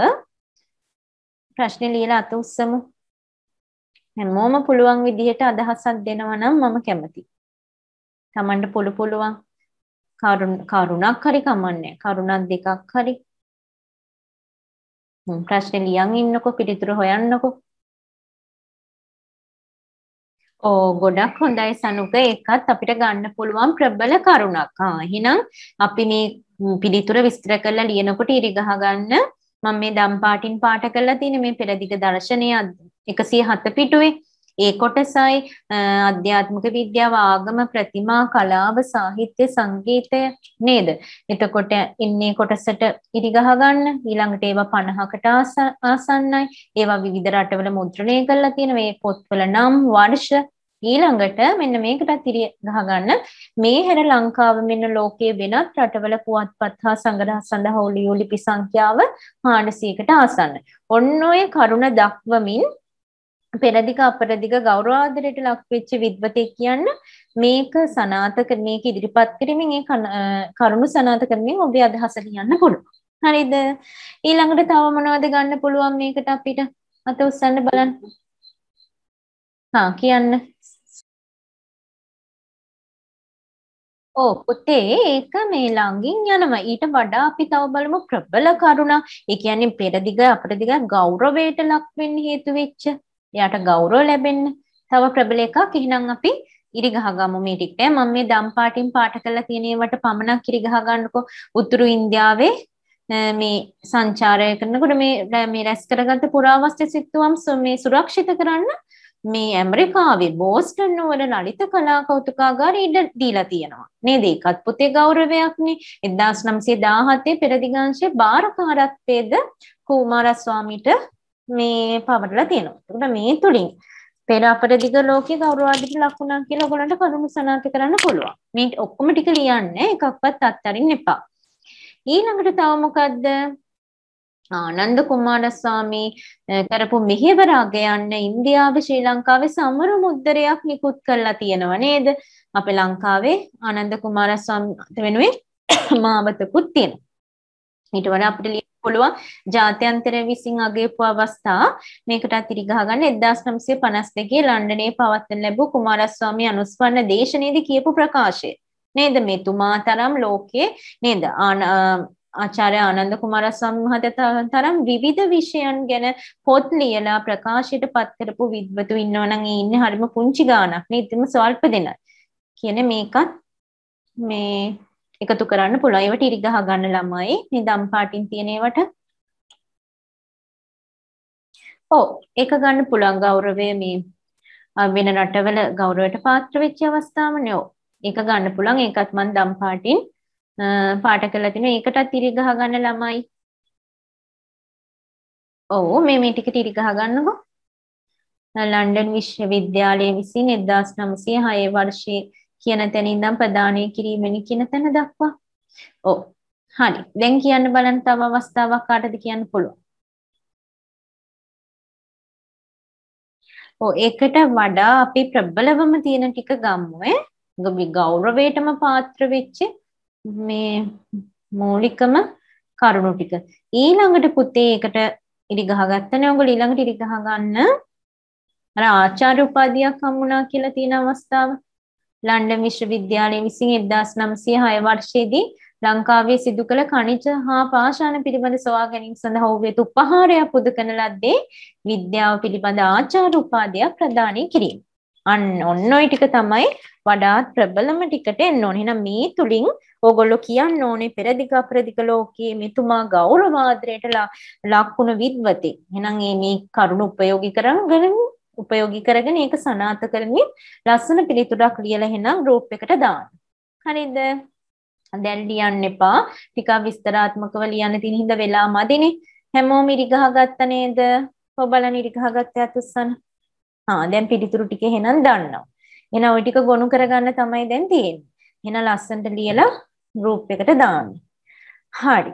S1: ප්‍රශ්නේ ලියලා අත උස්සමු. හැමෝම පුළුවන් විදිහට අදහසක් දෙනවා නම් මම කැමතියි. Tamanට පුළු පුළුවන් කරුණක් හරි කමන්නේ. කරුණක් දෙකක් හරි. ප්‍රශ්නේ ලියන් ඉන්නකො පිළිතුරු හොයන්නකො. ඕ ගොඩක් හොඳයි සනුක ඒකත් අපිට ගන්න පුළුවන් ප්‍රබල කරුණක්. ආ එහෙනම් අපි මේ පිළිතුර විස්තර කරලා ලියනකොට ඉරි ගහ ගන්න මම මේ දම් පාටින් පාට කරලා තියෙන මේ පෙරදිග දර්ශනය 107 පිටුවේ ඒ කොටසයි අධ්‍යාත්මික විද්‍යාව ආගම ප්‍රතිමා කලාව සාහිත්‍ය සංගීතය නේද? එතකොට ඉන්නේ කොටසට ඉරි ගහ ගන්න. ඊළඟට ඒවා 50කට ආසන්නයි. ඒවා විවිධ රටවල මුද්‍රණය කරලා තියෙන මේ පොත්වල නම් වර්ෂ ඊළඟට මෙන්න මේකටත් ඉරිය ගහගන්න මේ හැර ලංකාව මෙන්න ලෝකයේ වෙනත් රටවල පුවත්පත් හා සංග්‍රහ සඳහා ලියූ ලිපි සංඛ්‍යාව 500කට ආසන්න. ඔන්න ඔය කරුණ දක්වමින් පෙරදිග අපරදිග ගෞරවාදරයට ලක් වෙච්ච විද්වතෙක් කියන්න මේක සනාත මේක ඉදිරිපත් කිරීමෙන් ඒ කරුණු සනාත කරමින් ඔබේ අදහස ලියන්න පුළුවන්. හරිද? ඊළඟට තව මොනවද ගන්න පුළුවන් මේකට අපිට අත උස්සන්න බලන්න. හා කියන්න. ඕ පුතේ ඒක මේ ළඟින් යනවා. ඊට වඩා අපි තව බලමු ප්‍රබල කරුණා. ඒ කියන්නේ පෙරදිග අපරදිග ගෞරවයට ලක් වෙන්න හේතු වෙච්ච. එයාට ගෞරව ලැබෙන්න. තව ප්‍රබල එකක්. එහෙනම් අපි ඉරි ගහගමු මේ ටික. මම මේ දම් පාටින් පාට කරලා තියෙන ඒවට පමණක් ඉරි ගහ ගන්නකො. උතුරු ඉන්දියාවේ මේ සංචාරය කරනකොට මේ මේ රැස් කරගත්ත පුරාවස්තු සිතුවම් මේ සුරක්ෂිත කරන්න මේ ඇමරිකාවේ බෝස්ටන් නුවර ලලිත කලා කෞතුකාගාරය ඉඩ දීලා තියෙනවා. නේද? ඒකත් පුතේ ගෞරවයක්නේ. 1917 පෙරදිගංශයේ බාරකාරත්වයේද කුමාරස්වාමීට මේ පවරලා තියෙනවා. ඒකට මේ තුලින් පෙර අපරදිග ලෝකයේ ගෞරවාදිත ලකුණක් කියලා ඔයගොල්ලන්ට කරුණු සනාථ කරන්න පුළුවන්. මේ ඔක්කොම ටික ලියන්න එකක්වත් අත්තරින්න එපා. ඊළඟට තව මොකද්ද? ආනන්ද කුමාරස්වාමී කරපු මෙහෙවර අගයන්න ඉන්දියාවේ ශ්‍රී ලංකාවේ සමරු මුද්දරයක් නිකුත් කරලා තියෙනව නේද? අපේ ලංකාවේ ආනන්ද කුමාරස්වාමී වෙනුවෙන් මාවතකුත් තියෙනවා. ඊට වඩා අපිට ලියන්න පුළුවන්. ජාත්‍යන්තරය විසින් අගයපු අවස්ථා මේකටත් ඉරි ගහගන්න 1952 ලන්ඩනයේ පවත්වන ලැබූ කුමාරස්වාමී අනුස්මරණ දේශනයේදී කියපු ප්‍රකාශය. නේද මේ තුමා තරම් ලෝකයේ නේද? ආචාර්ය ආනන්ද කුමාරස්වාමී මහතා තරම් විවිධ විෂයන් ගැන පොත් ලියලා ප්‍රකාශයට පත් කරපු විද්වතු ඉන්නවා නම් ඒ ඉන්නේ හරිම පුංචි ගාණක් නේ. ඉතින් ස්වල්ප දෙනයි කියන මේකත් මේ එකතු කරන්න පුළුවන්. ඒවට ඉරි ගහ ගන්න ළමයි. මේ දම් පාටින් තියෙන ඒවට. ඔව්. ඒක ගන්න පුළුවන් ගෞරවය මේ වෙන රටවල ගෞරවයට පාත්‍ර වෙච්ච අවස්ථාවනේ. ඔව්. ඒක ගන්න පුළුවන්. ඒකත් මම දම් පාටින් පාට කරලා තිනවා. ඒකටත් ඉරි ගහ ගන්න ළමයි. ඔව්. මේ මේ ටික ඉරි ගහ ගන්නකො. ලන්ඩන් විශ්වවිද්‍යාලය විසින් 1906 වර්ෂයේ කියන තැන ඉඳන් ප්‍රදානය කිරීමෙනි කියන තැන දක්වා. ඔව්. හරි. දැන් කියන්න බලන්න තව අවස්ථාවක් කාටද කියන්න පුළුවන්. ඔව් ඒකට වඩා අපි ප්‍රබලවම තියෙන ටික ගමු ඈ. ගෞරවයටම පාත්‍ර වෙච්ච මේ මූලිකම කරුණු ටික. ඊළඟට පුතේ ඒකට ඉරි ගහගත්තනේ ඔයගොල්ලෝ ඊළඟට ඉරි ගහ ගන්න අර ආචාර්ය උපාධියක් හම්බුණා කියලා තියෙන අවස්ථාව. ලන්ඩන් විශ්වවිද්‍යාලය විසින් 1906 වර්ෂයේදී ලංකාවේ සිදු කළ khනිජ හා පාෂාණ පිළිබඳ සොයා ගැනීම සඳහා ඔහු වෙත උපහාරයක් පුද කරන ලද්දේ විද්‍යාව පිළිබඳ ආචාර්ය උපාධියක් ප්‍රදානය කිරීම. අන්න ඔන්න ඔය ටික තමයි වඩාත් ප්‍රබලම ටිකට එන්න ඕනේ. එහෙනම් මේ තුලින් ඕගොල්ලෝ කියන්න ඕනේ පෙරදිග අපරදිග ලෝකයේ මෙතුමා ගෞරවාදරයට ලක්ුණු විද්වතෙක්. එහෙනම් මේ කරුණ උපයෝගී කරගෙන උපයෝගී කරගෙන ඒක සනාථ කරමින් ලස්සන පිළිතුරක් ලියලා එහෙනම් ගෲප් එකට දාන්න. හරිද? දැන් ලියන්න එපා. ටිකක් විස්තරාත්මකව ලියන්න තියෙන හින්දා වෙලා මදිනේ. හැමෝම ඉරි ගහගත්ත නේද? ඔබලන් ඉරි ගහගත්තත් උස්සන්න. ආ දැන් පිළිතුරු ටික එහෙනම් දන්නවා. එහෙනම් ওই ටික ගොනු කරගන්න තමයි දැන් තියෙන්නේ. එහෙනම් ලස්සනට ලියලා ගෲප් එකට දාන්න. හරි.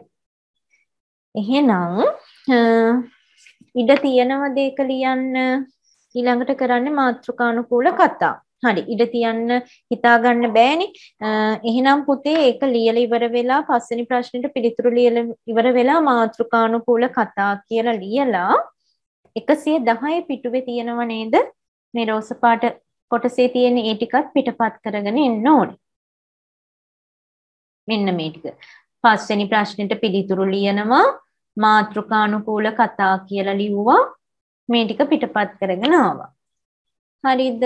S1: එහෙනම් ඉඩ තියෙනවද ඒක ලියන්න ඊළඟට කරන්නේ මාතෘකානුකූල කතා. හරි ඉඩ තියන්න හිතා ගන්න බෑනේ. එහෙනම් පුතේ ඒක ලියලා ඉවර වෙලා පස්වෙනි ප්‍රශ්නෙට පිළිතුරු ලියලා ඉවර වෙලා මාතෘකානුකූල කතා කියලා ලියලා 110 පිටුවේ තියෙනව නේද? මේ රෝස පාට කොටසේ තියෙන ඒ ටිකත් පිටපත් කරගෙන එන්න ඕනේ. මෙන්න මේ ටික. පස්වෙනි ප්‍රශ්නෙට පිළිතුරු ලියනවා මාතෘකානුකූල කතා කියලා ලිව්වා. මේ ටික පිටපත් කරගෙන ආවා. හරිද?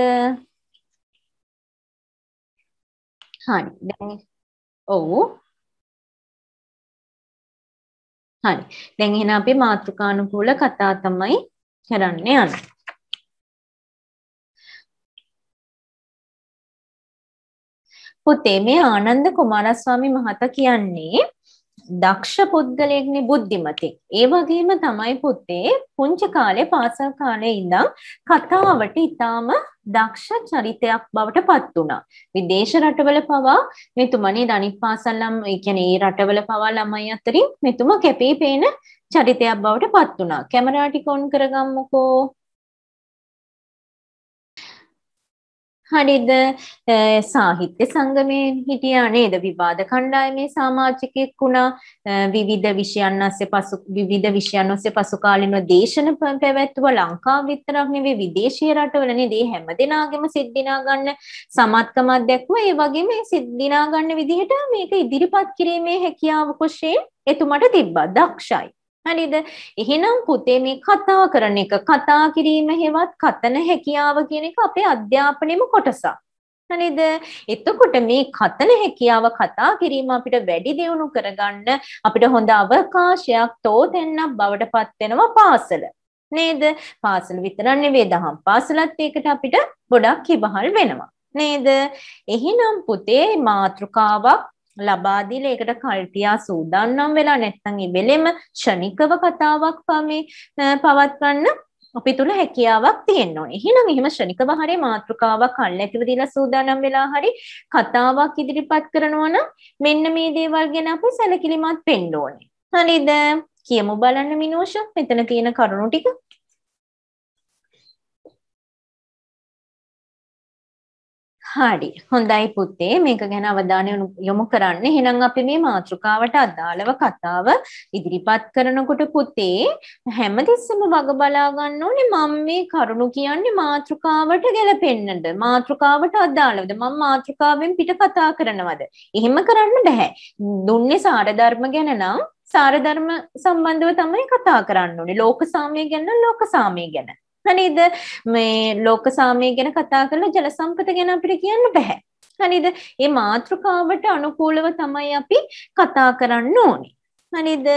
S1: හරි. දැන් ඔව්. හරි. දැන් එහෙනම් අපි මාතෘකානුකූල කතා තමයි කරන්න යන්නේ. පුතේ මේ ආනන්ද කුමාරස්වාමි මහතා කියන්නේ දක්ෂ පුද්ගලයෙක්නේ බුද්ධිමතෙක්. ඒ වගේම තමයි පුතේ පුංචි කාලේ පාසල් කාලේ ඉඳන් කතාවට ඊටාම දක්ෂ චරිතයක් බවට පත් වුණා. විදේශ රටවල පවා මෙතුමනේ අනිත් පාසල් ළම ඒ කියන්නේ ඒ රටවල පවා ළමයි අතරින් මෙතුමා කැපී පේන චරිතයක් බවට පත් වුණා. කැමරා ටික ඔන් කරගම්මුකෝ. හරිද? සාහිත්‍ය සංගමයේ හිටියා නේද? විවාද කණ්ඩායමේ සමාජිකයෙක් වුණා. විවිධ විෂයන් ඔස්සේ පසු විවිධ විෂයන් ඔස්සේ පසු කාලිනව දේශන පැවැත්වුවා. ලංකාව විතරක් නෙවෙයි විදේශීය රටවල නේද? මේ හැම දිනාගෙම සිද්ධිනා ගන්න සමත්කමක් දැක්වුවා. ඒ වගේම මේ සිද්ධිනා ගන්න විදිහට මේක ඉදිරිපත් කිරීමේ හැකියාව කුෂේ එතුමට තිබ්බා. දක්ෂයි. හරිද? එහෙනම් පුතේ මේ කතා කරන එක කතා කිරීම හේවත් කතන හැකියාව කියන එක අපේ අධ්‍යාපනයේම කොටසක්. හරිද? එතකොට මේ කතන හැකියාව කතා කිරීම අපිට වැඩි දියුණු කරගන්න අපිට හොඳ අවකාශයක් තෝතැන්නක් බවට පත් වෙනවා පාසල. නේද? පාසල විතරක් නෙවෙයි දහම් පාසලත් ඒකට අපිට ගොඩක් කිබහල් වෙනවා. නේද? එහෙනම් පුතේ මාතෘකාවක් ලබා දීලා ඒකට කල්තියා සූදානම් වෙලා නැත්නම් ඒ වෙලෙම ෂණිකව කතාවක් පමේ පවත්වන්න අපි තුල හැකියාවක් තියෙන්න ඕනේ. එහෙනම් එහෙම ෂණිකව හරි මාතෘකාවක් අල්ලැතිව දීලා සූදානම් වෙලා හරි කතාවක් ඉදිරිපත් කරනවා නම් මෙන්න මේ දේවල් ගැන අපි සැලකිලිමත් වෙන්න ඕනේ. හරිද? කියමු බලන්න මිනෝෂ මෙතන තියෙන කරුණු ටික. හරි හොඳයි පුතේ මේක ගැන අවධානය යොමු කරන්න. එහෙනම් අපි මේ මාතෘකාවට අදාළව කතාව ඉදිරිපත් කරනකොට පුතේ හැමතිස්සෙම වග බලා ගන්න ඕනේ මම මේ කරුණු කියන්නේ මාතෘකාවට ගැලපෙන්නද මාතෘකාවට අදාළවද මම මාතෘකාවෙන් පිට කතා කරනවද එහෙම කරන්න බෑ. දුන්නේ සාරධර්ම ගැන නම් සාරධර්ම සම්බන්ධව තමයි කතා කරන්න ඕනේ. ලෝක සාමය ගැන ලෝක සාමය ගැන. හරිද මේ ලෝක සාමය ගැන කතා කරලා ජල සම්පත ගැන අපිට කියන්න බෑ. හරිද මේ මාතෘකාවට අනුකූලව තමයි අපි කතා කරන්න ඕනේ. හරිද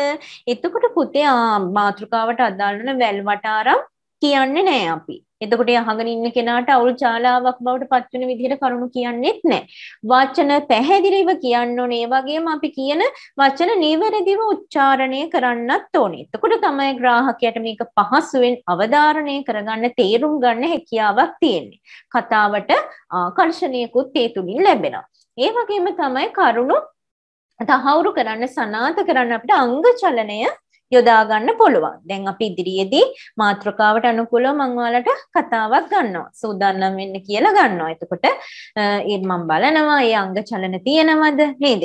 S1: එතකොට පුතේ මාතෘකාවට අදාළ වෙන වැල් වටාරම් කියන්නේ නෑ අපි. එතකොට අහගෙන ඉන්න කෙනාට අවුල් ජාලාවක් බවට පත්වෙන විදිහට කරුණු කියන්නෙත් නැහැ. වචන පැහැදිලිව කියන්න ඕනේ. ඒ වගේම අපි කියන වචන නිවැරදිව උච්චාරණය කරන්නත් ඕනේ. එතකොට තමයි ග්‍රාහකයාට මේක පහසුවෙන් අවධාරණය කරගන්න, තේරුම් ගන්න හැකියාවක් තියෙන්නේ. කතාවට ආකර්ෂණයකුත් ඒ තුලින් ලැබෙනවා. ඒ වගේම තමයි කරුණු තහවුරු කරන්න සනාත කරන්න අපිට අංග චලනය යොදා ගන්න පුළුවන්. දැන් අපි ඉදිරියේදී මාතෘකාවට අනුකූලව මම ඔයාලට කතාවක් ගන්නවා. සූදානම් වෙන්න කියලා ගන්නවා. එතකොට ඒ මම බලනවා ඒ අංග චලන තියෙනවද නේද?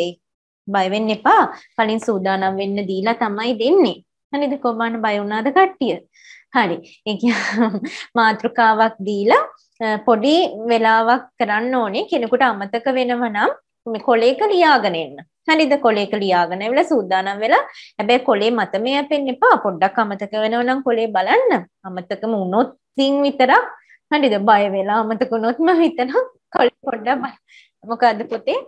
S1: බය වෙන්න එපා. කලින් සූදානම් වෙන්න දීලා තමයි දෙන්නේ. හරිද කොබාන බය වුණාද කට්ටිය? හරි. ඒ මාතෘකාවක් දීලා පොඩි වෙලාවක් කරන්න ඕනේ කෙනෙකුට අමතක වෙනව නම් මේ කොලේක ලියාගෙන එන්න. හරිද කොලේක ලියාගෙන ඇවිල්ලා සූදානම් වෙලා හැබැයි කොලේ මත මේ අපෙන්න එපා පොඩ්ඩක් අමතක වෙනව නම් කොලේ බලන්න. අමතකම වුණොත් තින් විතරක් හරිද බය වෙලා අමතක වුණොත්ම හිතනවා කොලේ පොඩ්ඩක් මොකද්ද පුතේ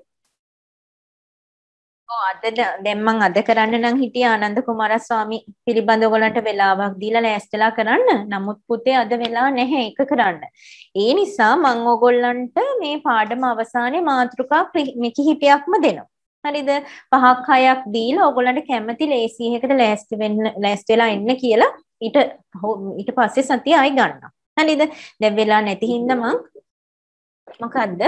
S1: ඔව් අද දැන් මං අද කරන්න නම් හිටියේ ආනන්ද කුමාරස්වාමි පිළිබඳ ඔයගලන්ට වෙලාවක් දීලා ලෑස්තිලා කරන්න. නමුත් පුතේ අද වෙලා නැහැ ඒක කරන්න. ඒ නිසා මං ඕගොල්ලන්ට මේ පාඩම අවසානයේ මාතෘකා මේ කිහිපයක්ම දෙනවා. හරිද? පහක් හයක් දීලා ඕගොල්ලන්ට කැමති ලේසි එකකට ලෑස්ති වෙන්න ලෑස්ති වෙලා ඉන්න කියලා ඊට ඊට පස්සේ සතිය ආයි ගන්නවා. හරිද? දැන් වෙලා නැති හින්දා මං මොකද්ද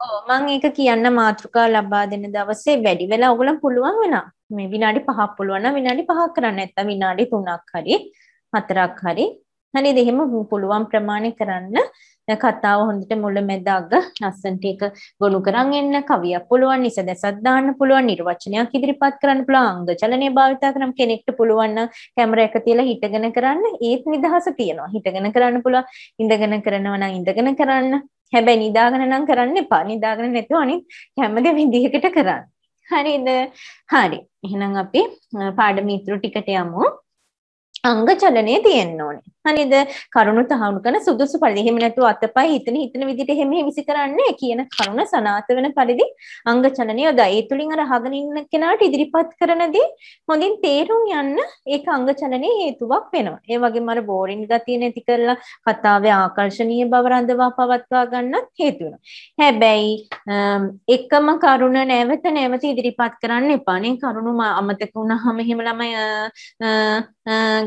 S1: ඔව් මම ඒක කියන්න මාතෘකා ලබා දෙන දවසේ වැඩි වෙලා ඔයගොල්ලන් පුළුවන් වෙනවා. මේ විනාඩි 5ක් පුළුවන් නම් විනාඩි 5ක් කරන්න නැත්නම් විනාඩි 3ක් හරි 4ක් හරි. හරිද? එහෙම පුළුවන් ප්‍රමාණය කරන්න. කතාව හොඳට මුල මැද අග ලස්සනට ඒක ගොනු කරන් එන්න කවියක් පුළුවන් නිසදැසක් දාන්න පුළුවන් නිර්වචනයක් ඉදිරිපත් කරන්න පුළුවන් අංග චලනය භාවිතා කරන කෙනෙක්ට පුළුවන් නම් කැමරා එක තියලා හිටගෙන කරන්න ඒත් නිදහස තියෙනවා හිටගෙන කරන්න පුළුවන් ඉඳගෙන කරනවා නම් ඉඳගෙන කරන්න හැබැයි නිදාගෙන නම් කරන්න එපා. නිදාගෙන නැතුව අනිත් හැමදේ විදිහකට කරන්න. හරිද? හරි. එහෙනම් අපි පාඩම ඉතුරු ටිකට යමු. අංග චලනය තියෙන්න ඕනේ. හරිද? කරුණු තහවුරු කරන සුදුසු පරිදි. එහෙම නැතුව අතපය හිතන හිතන විදිහට එහෙම හිවිසි කරන්නේ කියන කරුණ සනාත වෙන පරිදි අංග චලනය යොදා. ඒ තුලින් අර අහගෙන ඉන්න කෙනාට ඉදිරිපත් කරනදී හොඳින් තේරුම් යන්න ඒක අංග චලනයේ හේතුවක් වෙනවා. ඒ වගේම අර බෝරින් ගතිය නැති කරලා කතාවේ ආකර්ශනීය බව රඳවා පවත්වා ගන්නත් හේතු වෙනවා. හැබැයි එකම කරුණ නැවත නැවත ඉදිරිපත් කරන්න එපා. නේ කරුණු අමතක වුණාම එහෙම ළමයි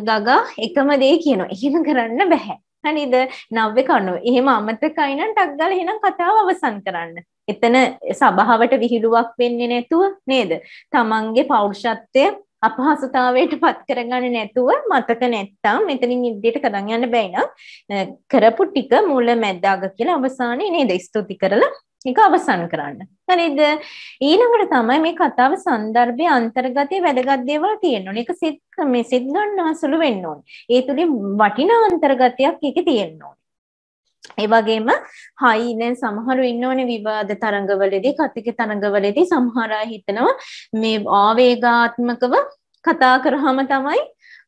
S1: ගගා එකම දේ කියනවා. එහෙම කරන්න බැහැ. හරිද? නව්‍ය කණුව. එහෙම අමතකයි නම් ටක් ගාලා එහෙනම් කතාව අවසන් කරන්න. එතන සභාවට විහිළුවක් වෙන්නේ නැතුව නේද? තමන්ගේ පෞරුෂත්වය අපහසුතාවයට පත් කරගන්න නැතුව මතක නැත්තම් මෙතනින් ඉදිරියට කරන් යන්න බැයි නම් කරපු ටික මුල මැද අග කියලා අවසානයේ නේද ස්තුති කරලා එක අවසන් කරන්න. හරිද? ඊළඟට තමයි මේ කතාව සන්දර්භයේ අන්තර්ගතයේ වැදගත් දේවල් තියෙන්න ඕනේ. ඒක සිත් මේ සිත් ගන්නවා සුළු වෙන්න ඕනේ. ඒ තුලින් වටිනා අන්තර්ගතයක් ඒකේ තියෙන්න ඕනේ. ඒ වගේම හයි දැන් සමහරු ඉන්නෝනේ විවාද තරඟවලදී කතික තරඟවලදී සමහර අය හිතනවා මේ ආවේගාත්මකව කතා කරාම තමයි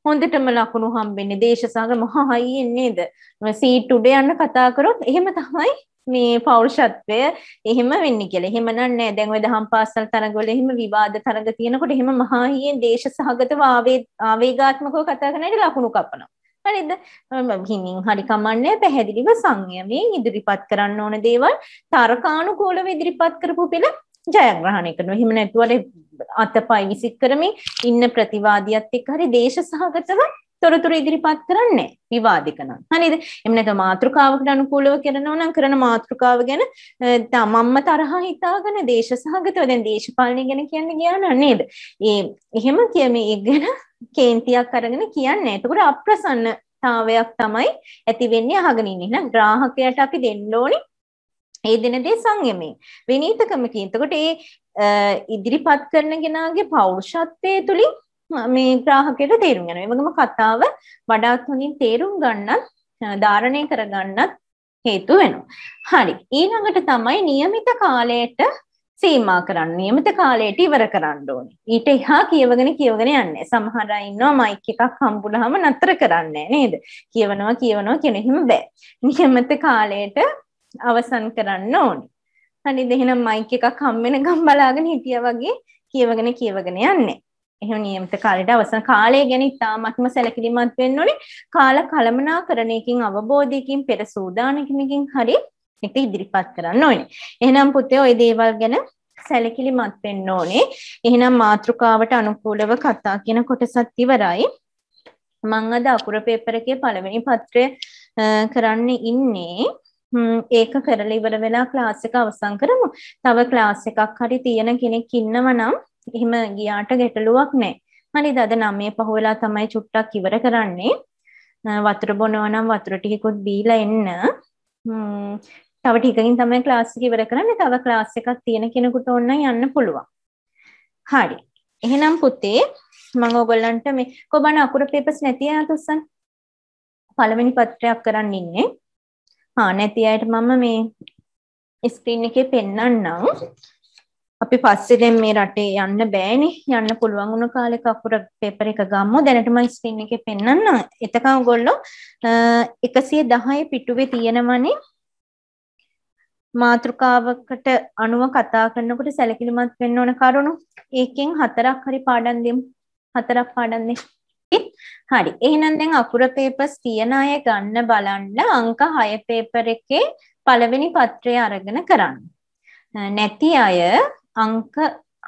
S1: හොඳටම ලකුණු හම්බෙන්නේ දේශසාග මහා හයියෙන් නේද? සීට් උඩ යන්න කතා කරොත් එහෙම තමයි මේ පෞරුෂත්වය එහෙම වෙන්නේ කියලා. එහෙම නෑ දැන් ඔය දහම් පාසල් තරඟවල එහෙම විවාද තරඟ තියෙනකොට එහෙම මහා හියෙන් දේශ සහගතව ආවේගාත්මකව කතා කරන අයට ලකුණු කපනවා. හරිද? හිමින් හරි කමන්නේ පැහැදිලිව සංයමයෙන් ඉදිරිපත් කරන්න ඕන දේවල් තර්කානුකූලව ඉදිරිපත් කරපු පෙළ ජයග්‍රහණය කරනවා. එහෙම නැතුව අතපය විසික් කරමින් ඉන්න ප්‍රතිවාදියත් එක්ක හරි දේශ සහගතව තොරතුරු ඉදිරිපත් කරන්නේ විවාදික නම්. හරිද? එහෙම නැත්නම් මාතෘකාවකට අනුකූලව කරනවා නම් කරන මාතෘකාව ගැන තමන්ම තරහ හිතාගෙන දේශසහගතව දැන් දේශපාලනය ගැන කියන්න ගියා නේද? ඒ එහෙම කියමේ ගැන කේන්තියක් අරගෙන කියන්නේ. එතකොට අප්‍රසන්නතාවයක් තමයි ඇති වෙන්නේ අහගෙන ඉන්නේ. එහෙනම් ග්‍රාහකයාට අපි දෙන්න ඕනේ ඒ දෙන දේ සංයමයෙන් විනීතකමකින්. එතකොට ඒ ඉදිරිපත් කරන කෙනාගේ පෞරුෂත්වයේ තුලින් මේ ග්‍රාහකයට තේරුම් යනවා. ඒ වගේම කතාව වඩාත් හොඳින් තේරුම් ගන්නත් ධාරණය කරගන්නත් හේතු වෙනවා. හරි. ඊළඟට තමයි નિયમિત කාලයට සීමා කරන්න. નિયમિત කාලයට ඉවර කරන්න ඕනේ. ඊට එහා කියවගෙන කියවගෙන යන්නේ. සමහර අය ඉන්නවා මයික් එකක් හම්බුනහම නතර කරන්නේ නේද? කියවනවා කියවනවා කියන එහෙම බෑ. નિયમિત කාලයට අවසන් කරන්න ඕනේ. හරිද? එහෙනම් මයික් එකක් හම් වෙනකම් බලාගෙන හිටියා වගේ කියවගෙන කියවගෙන යන්නේ. එහෙම නියමිත කාලයට අවසන් කාලය ගැන ඉතාමත්ම සැලකිලිමත් වෙන්න ඕනේ. කාල කළමනාකරණයකින් අවබෝධයකින් පෙර සූදානකින් හරි එක ඉදිරිපත් කරන්න ඕනේ. එහෙනම් පුතේ ওই දේවල් ගැන සැලකිලිමත් වෙන්න ඕනේ. එහෙනම් මාතෘකාවට අනුකූලව කතා කියන කොටසත් ඉවරයි. මම අද අකුර පේපර් එකේ පළවෙනි පත්‍රය කරන්න ඉන්නේ. ඒක කරලා ඉවර වෙලා ක්ලාස් එක අවසන් කරමු. තව ක්ලාස් එකක් හරි තියෙන කෙනෙක් ඉන්නව නම් එහෙම ගියාට ගැටලුවක් නැහැ. හරිද? අද 9 පහ වෙලා තමයි චුට්ටක් ඉවර කරන්නේ. වතුර බොනවා නම් වතුර ටිකකුත් බීලා එන්න. තව ටිකකින් තමයි ක්ලාස් එක ඉවර කරන්නේ. තව ක්ලාස් එකක් තියෙන කෙනෙකුට ඕන යන්න පුළුවන්. හරි. එහෙනම් පුතේ මම ඔයගොල්ලන්ට මේ කොබන අකුරු පේපර්ස් නැති අය තුස්සන් පළවෙනි පත්‍රයක් කරන්න ඉන්නේ. හා නැති අයට මම මේ ස්ක්‍රීන් එකේ පෙන්වන්නම්. අපි පස්සේ දැන් මේ රටේ යන්න බෑනේ. යන්න පුළුවන් වුණ කාලෙක අකුර පේපර් එක ගම්මු. දැනටම ස්ක්‍රීන් එකේ පෙන්වන්න එතකන් ඔයගොල්ලෝ 110 පිටුවේ තියෙනවනේ. මාතෘකාවකට අනුව කතා කරනකොට සැලකිලිමත් වෙන්න ඕන කරුණු. ඒකෙන් හතරක් හරි පාඩම් දෙමු. හතරක් පාඩම් දෙමු හරි. එහෙනම් දැන් අකුර පේපර්ස් තියන අය ගන්න බලන්න. අංක 6 පේපර් එකේ පළවෙනි පත්‍රය අරගෙන කරන්න. නැති අය අංක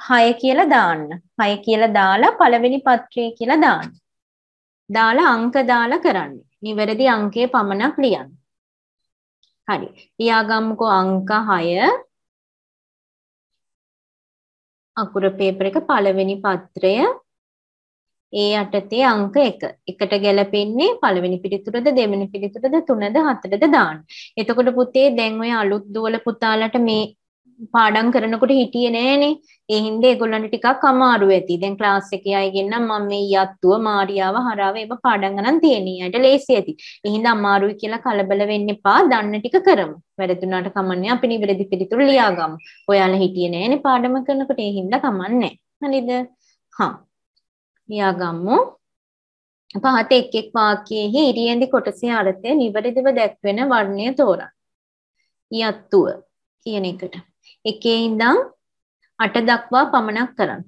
S1: 6 කියලා දාන්න 6 කියලා දාලා පළවෙනි පත්‍රය කියලා දාන්න දාලා අංක දාලා කරන්න නිවැරදි අංකයේ පමණක් ලියන්න හරි. ලියාගමුකෝ අංක 6 අකුර පේපර් එක පළවෙනි පත්‍රය ඒ යටතේ අංක 1. එකට ගැලපෙන්නේ පළවෙනි පිළිතුරද දෙවෙනි පිළිතුරද තුනද හතරද දාන්න. එතකොට පුතේ දැන් ඔය අලුත් දුවල පුතාලට මේ පාඩම් කරනකොට හිටියේ නෑනේ. ඒ හින්දා ඒගොල්ලන්ට ටිකක් අමාරු ඇති. දැන් ක්ලාස් එකේ අයගෙන් නම් මම මේ යත්තුව මාරියාව හරාව ඒව පාඩම් ගන්න තියෙන්නේ. අයට ලේසි ඇති. ඒ හින්දා අමාරුයි කියලා කලබල වෙන්න එපා. දන්න ටික කරමු. වැරදුනාට කමන්නේ අපි නිවැරදි පිළිතුරු ලියාගමු. ඔයාලා හිටියේ නෑනේ පාඩම කරනකොට ඒ හින්දා කමන්නේ නෑ. හරිද? හා. ලියාගමු. පහත එක් එක් වාක්‍යයේ ඉරියෙන්දි කොටසේ අර්ථය නිවැරදිව දැක්වෙන වර්ණය තෝරන්න. යත්තුව කියන එකට. එකේ ඉඳන් 8 දක්වා පමණක් කරන්න.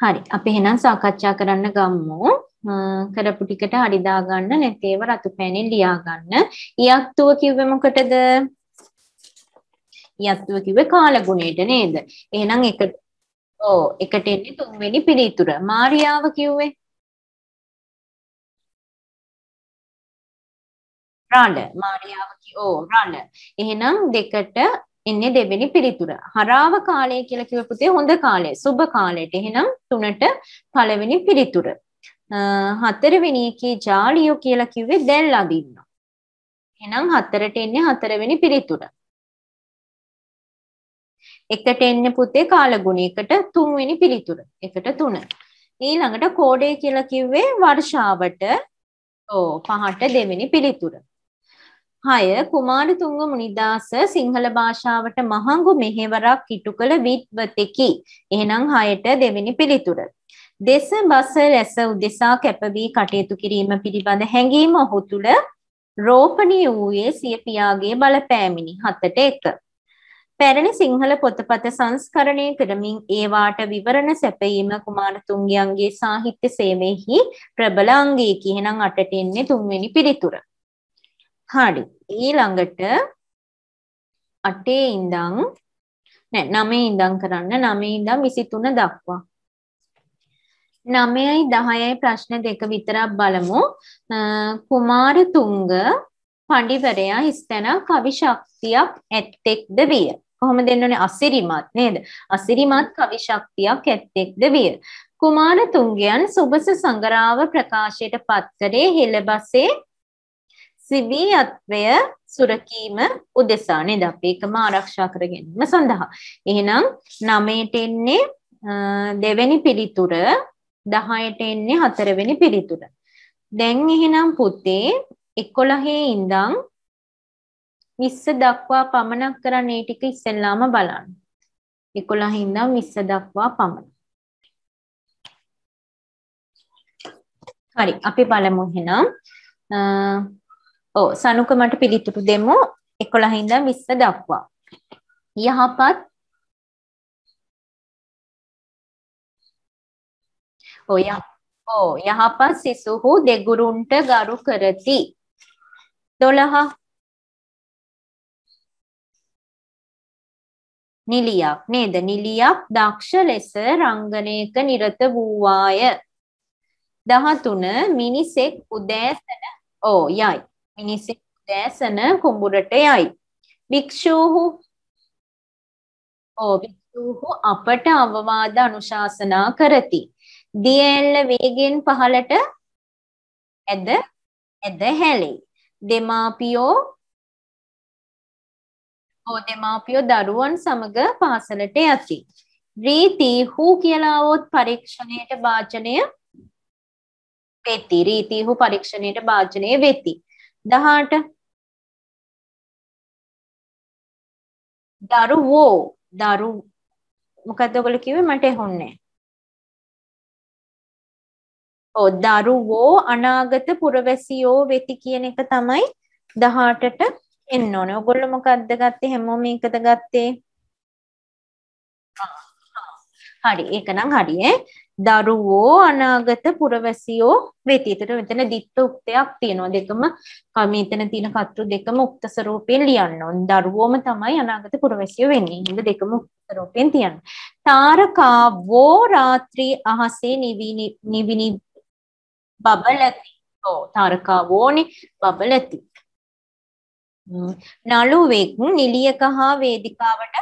S1: හරි අපි එහෙනම් සාකච්ඡා කරන්න ගම්මු. කරපු ටිකට හරි දාගන්න නැතේව රතු පෑනෙන් ලියා ගන්න. ඉයත්තුව කිව්වේ මොකටද? ඉයත්තුව කිව්වේ කාලගුණයට නේද? එහෙනම් එක ඔව් එකට එන්නේ තුන්වෙනි පිළිතුර. මාරියාව කිව්වේ රළ මාරියාව ඕ රළ. එහෙනම් දෙකට එන්නේ දෙවෙනි පිළිතුර. හරාව කාලය කියලා කිව්ව පුතේ හොඳ කාලය. සුබ කාලයට. එහෙනම් තුනට පළවෙනි පිළිතුර. හතරවෙනි එකේ ජාලියෝ කියලා කිව්වේ දැල් අදින්න. එහෙනම් හතරට එන්නේ හතරවෙනි පිළිතුර. එකට එන්නේ පුතේ කාලගුණයකට තුන්වෙනි පිළිතුර. එකට තුන. ඊළඟට කෝඩේ කියලා කිව්වේ වර්ෂාවට ඕ පහට දෙවෙනි පිළිතුර. හය කුමාරතුංග මුනිදාස සිංහල භාෂාවට මහඟු මෙහෙවරක් ඉටු කළ විද්වතෙකි. එහෙනම් හයට දෙවෙනි පිළිතුර. දෙස බස රැස උදෙසා කැපවී කටයුතු කිරීම පිළිබඳ හැඟීම ඔහු තුළ රෝපණී වූයේ සිය පියාගේ බලපෑමිනි හතට එක. පැරණි සිංහල පොතපත සංස්කරණය කරමින් ඒවාට විවරණ සැපයීම කුමාරතුංගයන්ගේ සාහිත්‍ය සේවයෙහි ප්‍රබල අංගයකි. එහෙනම් අටට එන්නේ තුන්වෙනි පිළිතුර. හරි. ඊළඟට 8 ඉඳන් නෑ 9 ඉඳන් කරන්න 9 ඉඳන් 23 දක්වා. 9යි 10යි ප්‍රශ්න දෙක විතරක් බලමු. කුමාරතුංග පඬිවරයා හිස්තැන කවි ශක්තියක් ඇත්තෙක්ද විය. කොහොමද දෙන්නෝනේ අසිරිමත් නේද? අසිරිමත් කවි ශක්තියක් ඇත්තෙක්ද විය. කුමාරතුංගයන් සුබස සංගරාව ප්‍රකාශයට පත් කරේ හෙළබසේ සිවියත්වය සුරකීම උදෙසා නේද අපි ඒකම ආරක්ෂා කර ගැනීම සඳහා. එහෙනම් 9ට එන්නේ දෙවෙනි පිළිතුර 10ට එන්නේ හතරවෙනි පිළිතුර. දැන් එහෙනම් පුතේ 11 ඉඳන් 20 දක්වා පමණක් කරන්න ඒ ටික ඉස්සෙල්ලාම බලන්න. 11 ඉඳන් 20 දක්වා පමණ. හරි අපි බලමු එහෙනම් ඔව් සනුක මට පිළිතුරු දෙමු. 11 ඉඳන් 20 දක්වා. යහපත්. ඔය ඕ යහපත් සිසුහු දෙගුරුන්ට ගරු කරති. 12 නිලියක් නේද? නිලියක් දක්ෂ ලෙස රංගනයක නිරත වූවාය. 13 මිනිසෙක් උදෑසන ඕ යයි. මිනිසෙක් දැසන කුඹුරට යයි. භික්ෂූහු ඕ භික්ෂූහු අපට අවවාද අනුශාසනා කරති. දිය ඇල්ල වේගෙන් පහළට ඇද ඇද හැලේ. දෙමාපියෝ ඕ දෙමාපියෝ දරුවන් සමග පාසලට යති. රීති හූ කියලා આવොත් පරීක්ෂණයට භාජනය වෙති. රීති හූ පරීක්ෂණයට භාජනය වෙති. 18 දරුවෝ දරු මොකද්ද ඔයගොල්ලෝ කිව්වේ මට ඇහුන්නේ ඔව් දරුවෝ අනාගත පුරවැසියෝ වෙති කියන එක තමයි 18ට එන්න ඕනේ. ඔයගොල්ලෝ මොකද්ද ගත්තේ? හැමෝම මේකද ගත්තේ? හරි. ඒක නම් හරි ඈ. දරුවෝ අනාගත පුරවැසියෝ වෙති. ඒතර මෙතන දිත්ත උක්තයක් තියෙනවා. දෙකම මෙතන තියෙන කතෘ දෙකම උක්ත ස්වරූපයෙන් ලියන්න ඕන. දරුවෝම තමයි අනාගත පුරවැසියෝ වෙන්නේ. හින්දා දෙකම උක්ත ස්වරූපයෙන් තියන්න. තාරකාවෝ රාත්‍රී අහසේ නිවිනි නිවිනි බබලති. ඔව් තාරකාවෝනේ බබලති. නළුවෙක් නිලියක හා වේදිකාවට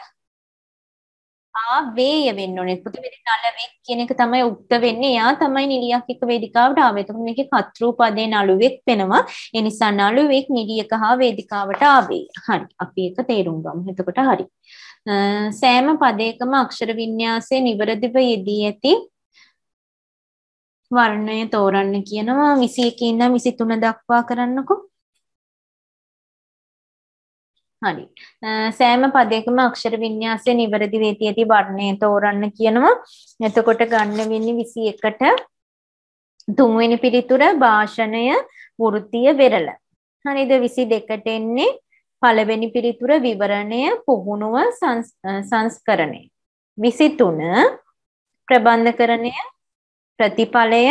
S1: ආවේය වෙන්න ඕනේ. පුදුමෙදි නළුවෙක් කියන එක තමයි උක්ත වෙන්නේ. එයා තමයි නිලියක් එක්ක වේදිකාවට ආවේ. එතකොට මේකේ කතෘ පදේ නළුවෙක් වෙනවා. ඒ නිසා නළුවෙක් නිලියක හා වේදිකාවට ආවේ. හරි. අපි ඒක තේරුම් ගමු. එතකොට හරි. සෑම පදයකම අක්ෂර වින්‍යාසයේ නිවැරදිව යෙදී ඇති වර්ණය තෝරන්න කියනවා 21 ඉඳන් 23 දක්වා කරන්නකෝ. හරි. සෑම පදයකම අක්ෂර වින්‍යාසය නිවැරදි වේති ඇති වර්ණය තෝරන්න කියනවා. එතකොට ගන්න වෙන්නේ 21ට තුන්වෙනි පිළිතුර භාෂණය වෘත්තීය වෙරළ. හරිද 22ට එන්නේ පළවෙනි පිළිතුර විවරණය පුහුණුව සංස්කරණය. 23 ප්‍රබන්ධකරණය ප්‍රතිඵලය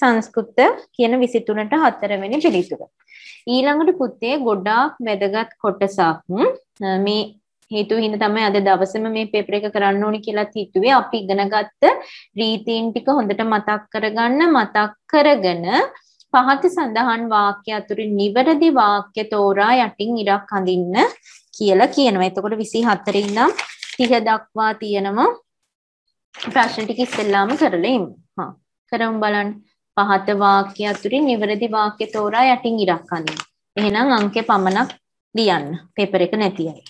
S1: සංස්කෘත කියන 23ට හතරවෙනි පිළිතුර. ඊළඟට පුතේ ගොඩාක් වැදගත් කොටසක් මේ හේතු හින්දා තමයි අද දවසේම මේ පේපර් එක කරන්න ඕනි කියලා හිතුවේ. අපි ඉගෙනගත්ත රීතීන් ටික හොඳට මතක් කරගන්න මතක් කරගෙන පහත සඳහන් වාක්‍ය අතුරින් නිවැරදි වාක්‍ය තෝරා යටින් ඉරක් අඳින්න කියලා කියනවා. එතකොට 24 ඉඳන් 30 දක්වා තියෙනවා ප්‍රශ්න ටික ඉස්සෙල්ලාම කරලා ඉමු. හා කරමු බලන්න. පහත වාක්‍ය අතුරින් නිවැරදි වාක්‍ය තෝරා යටින් ඉරක් අඳින්න. එහෙනම් අංකේ පමණක් ලියන්න. පේපර් එක නැති අය.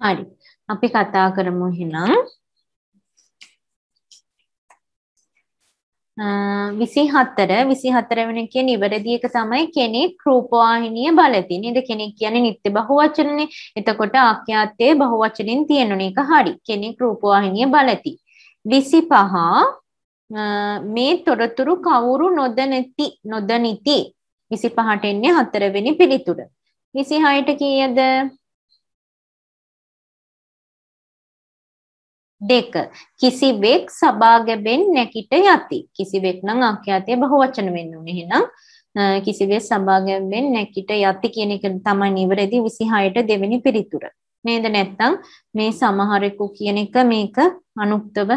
S1: හරි. අපි කතා කරමු එහෙනම්. විසි හත්තර විසි හතරවන කිය නිවැරදි එක තමයි කෙනෙක් රූපවාහිනිය බලති නේද කෙනෙක් කියන්නේ නිත්‍ය බහුවචනනේ එතකොට ආඛ්‍යාතයේ බහුවචනෙන් තියෙනුන එක හරි කෙනෙක් රූපවාහිනිය බලති විසි පහ මේ තොරතුරු කවුරු නොදනති නොදනිති? විසි පහට එන්නේ හතරවෙනි පිළිතුර. විසි හයට කීයද? දෙක. කිසිවෙක් සභාගැබෙන් නැකිට යති. කිසිවෙක් නම් ආඛ්‍යාතය බහුවචන වෙන්න ඕනේ. එහෙනම් කිසිවෙක් සභාගැබෙන් නැකිට යති කියන එක තමයි නිවැරදි 26ට දෙවෙනි පිළිතුර. නේද නැත්තම් මේ සමහරෙකු කියන එක මේක අනුක්තව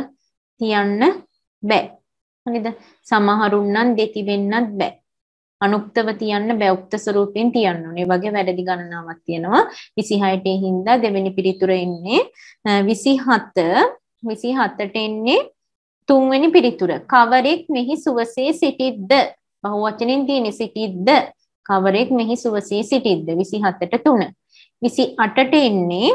S1: තියන්න බෑ හරිද සමහරුන් නම් දෙති වෙන්නත් බෑ අනුක්තව තියන්න බෑ උක්ත ස්වරූපයෙන් තියන්න ඕනේ. වගේ වැරදි ගණනාවක් තියෙනවා. 26ට හින්දා දෙවෙනි පිළිතුර එන්නේ 27 27ට එන්නේ තුන්වෙනි පිළිතුර. කවරෙක් මෙහි සුවසේ සිටිද්ද? බහුවචනෙන් තියෙන සිටිද්ද? කවරෙක් මෙහි සුවසේ සිටිද්ද? 27ට 3. 28ට එන්නේ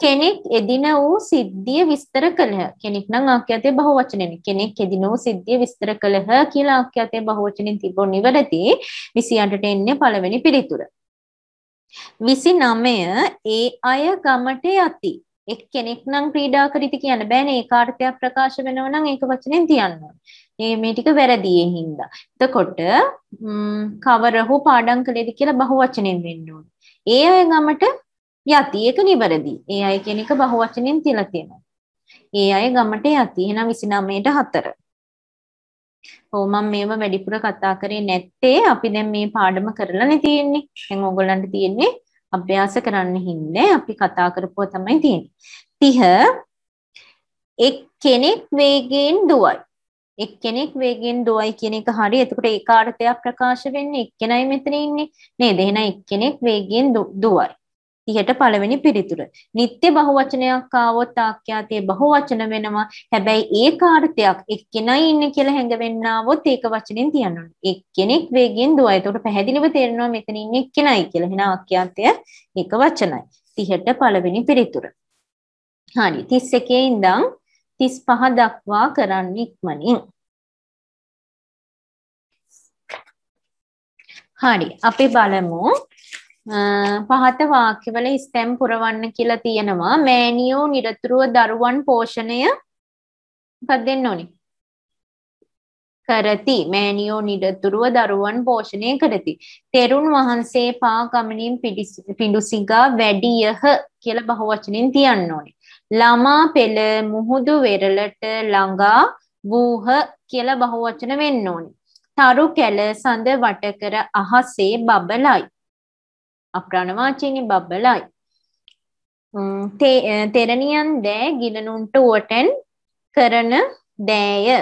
S1: කෙනෙක් එදින වූ සිද්ධිය විස්තර කළහ. කෙනෙක් නම් ආඛ්‍යාතයේ බහුවචනෙන් කෙනෙක් එදින වූ සිද්ධිය විස්තර කළහ කියලා ආඛ්‍යාතයේ බහුවචනෙන් තිබුණ නිවැරදි 28ට එන්නේ පළවෙනි පිළිතුර. 29 ඒ අය ගමට යති. එක්කෙනෙක් නම් ක්‍රීඩා කරිති කියන්න බෑනේ ඒ කාර්යයක් ප්‍රකාශ වෙනව නම් ඒක වචනෙන් තියන්න ඕනේ. මේ මේ ටික වැරදි ඒ හින්දා. එතකොට කවරහු පාඩම් කළේද කියලා බහුවචනෙන් වෙන්න ඕනේ. ඒ අය ගමට යති ඒක නිවැරදි. ඒ අය කියන එක බහුවචනෙන් තියලා තියෙනවා. ඒ අය ගමට යති. එහෙනම් 29ට 4. ඔව් මම මේව වැඩිපුර කතා කරේ නැත්තේ අපි දැන් මේ පාඩම කරලානේ තියෙන්නේ. දැන් ඕගොල්ලන්ට තියෙන්නේ අභ්‍යාස කරන්න හින්දා අපි කතා කරපුවා තමයි තියෙන්නේ. 30 එක් කෙනෙක් වේගයෙන් දුවයි. එක්කෙනෙක් වේගෙන් දුවයි කියන එක හරි. එතකොට ඒ කාර්යයක් ප්‍රකාශ වෙන්නේ එක්කෙනයි මෙතන ඉන්නේ. නේද? එහෙනම් එක්කෙනෙක් වේගෙන් දුවයි. 30ට පළවෙනි පිළිතුර. නිත්‍ය බහුවචනයක් ආවොත් ආඛ්‍යාතයේ බහුවචන වෙනවා. හැබැයි ඒ කාර්යයක් එක්කෙනයි ඉන්නේ කියලා හැඟවෙන්න ආවොත් ඒක වචනෙන් තියන්න ඕනේ. එක්කෙනෙක් වේගෙන් දුවයි. ඒකට පැහැදිලිව තේරෙනවා මෙතන ඉන්නේ එක්කෙනයි කියලා. එහෙනම් ආඛ්‍යාතය ඒක වචනයි. 30ට පළවෙනි පිළිතුර. හරි 31 ඉඳන් 35 දක්වා කරන්න ඉක්මනින්. හරි අපි බලමු. පහත වාක්‍යවල ස්ටැම් පුරවන්න කියලා තියෙනවා. මෑනියෝ නිරතුරුව දරුවන් පෝෂණය මොකක්ද දෙන්න ඕනේ? කරති. මෑනියෝ නිරතුරුව දරුවන් පෝෂණය කරති. තෙරුන් වහන්සේ පා ගමනින් පිඬුසිඟා වැඩියහ කියලා බහුවචනෙන් තියන්න ඕනේ. ළමා පෙළ මුහුදු වෙරළට ළඟා වූහ කියලා බහුවචන වෙන්න ඕනේ තරු කැල සඳ වටකර අහසේ බබලයි අප්‍රාණවාචීනි බබ්බලයි. තෙරණියන් දෑ ගිලනුන්ට උවටැන් කරන දෑය.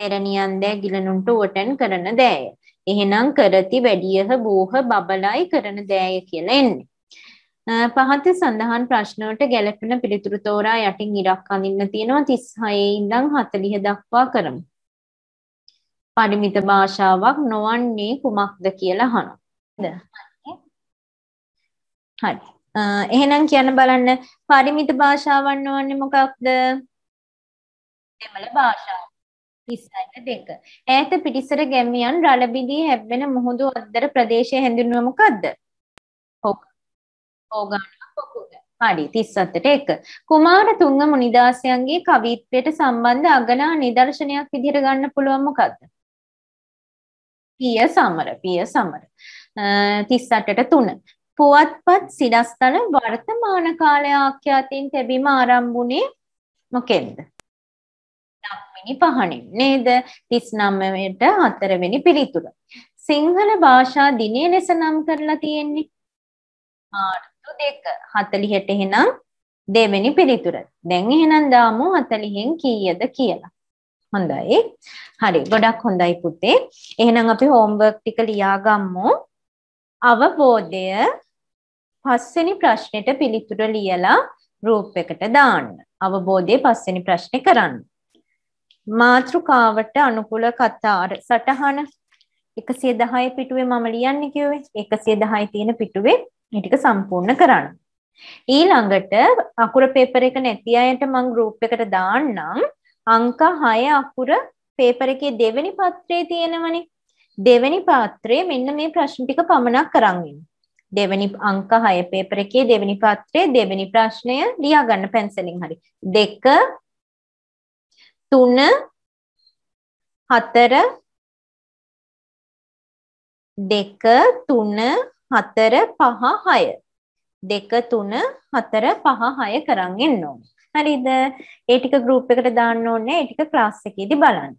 S1: තෙරණියන් දෑ ගිලනුන්ට උවටැන් කරන දෑය. එහෙනම් කරති වැඩියහ බෝහ බබලයි කරන දෑය කියලා එන්නේ. පහත සඳහන් ප්‍රශ්නවලට ගැලපෙන පිළිතුරු තෝරා යටින් ඉරක් අඳින්න තියෙනවා 36 ඉඳන් 40 දක්වා කරමු. පරිමිත භාෂාවක් නොවන්නේ කුමක්ද කියලා අහනවා. හරි. එහෙනම් කියන්න බලන්න පරිමිත භාෂාවන් වන්නේ මොකක්ද? දෙමළ භාෂාව. 32 දෙක. ඈත පිටිසර ගැමියන් රළ බිඳී හැබ්බෙන මුහුදු අද්දර ප්‍රදේශය හැඳින්වුව මොකද්ද? ඔක්. ඕගාන පොකුද. හරි 37ට 1. කුමාර තුංග මුනිදාසයන්ගේ කවිත්වයට සම්බන්ධ අගනා නිදර්ශනයක් විදිහට ගන්න පුළුවන් මොකද්ද? පිය සමර පිය සමර 38ට 3 පුවත්පත් සිරස්තල වර්තමාන කාලය ආඛ්‍යාතයෙන් තැබීම ආරම්භුනේ මොකෙන්ද? දක්මිනි පහණින් නේද? 39ට හතරවෙනි පිළිතුර. සිංහල භාෂා දිනය ලෙස නම් කරලා තියෙන්නේ. මාර්තු 2 40ට එහෙනම් දෙවෙනි පිළිතුර. දැන් එහෙනම් දාමු 40න් කීයද කියලා. හොඳයි. හරි. ගොඩක් හොඳයි පුතේ. එහෙනම් අපි හෝම්වර්ක් ටික ලියාගම්මු. අවබෝධය පස්වෙනි ප්‍රශ්නෙට පිළිතුර ලියලා ගෲප් එකට දාන්න. අවබෝධයේ පස්වෙනි ප්‍රශ්නේ කරන්න. මාතෘකාවට අනුකූල කතාර සටහන 110 පිටුවේ මම ලියන්නේ කිව්වේ 110 තියෙන පිටුවේ මේ ටික සම්පූර්ණ කරන්න. ඊළඟට අකුර පේපර් එක නැති අයට මම ගෲප් එකට දාන්නම් අංක 6 අකුර පේපර් එකේ දෙවෙනි පත්‍රයේ තියෙනවනේ. දෙවෙනි පාත්‍රයේ මෙන්න මේ ප්‍රශ්න ටික පමණක් කරන් ඉන්න. දෙවෙනි අංක 6 පේපර් එකේ දෙවෙනි පත්‍රයේ දෙවෙනි ප්‍රශ්නය ලියා ගන්න පැන්සලෙන් හරි. 2 3 4 2 3 4 5 6 2 3 4 5 6 කරන් එන්න ඕනේ. හරිද? ඒ ටික ගෲප් එකට දාන්න ඕනේ. ඒ ටික ක්ලාස් එකේදී බලන්න.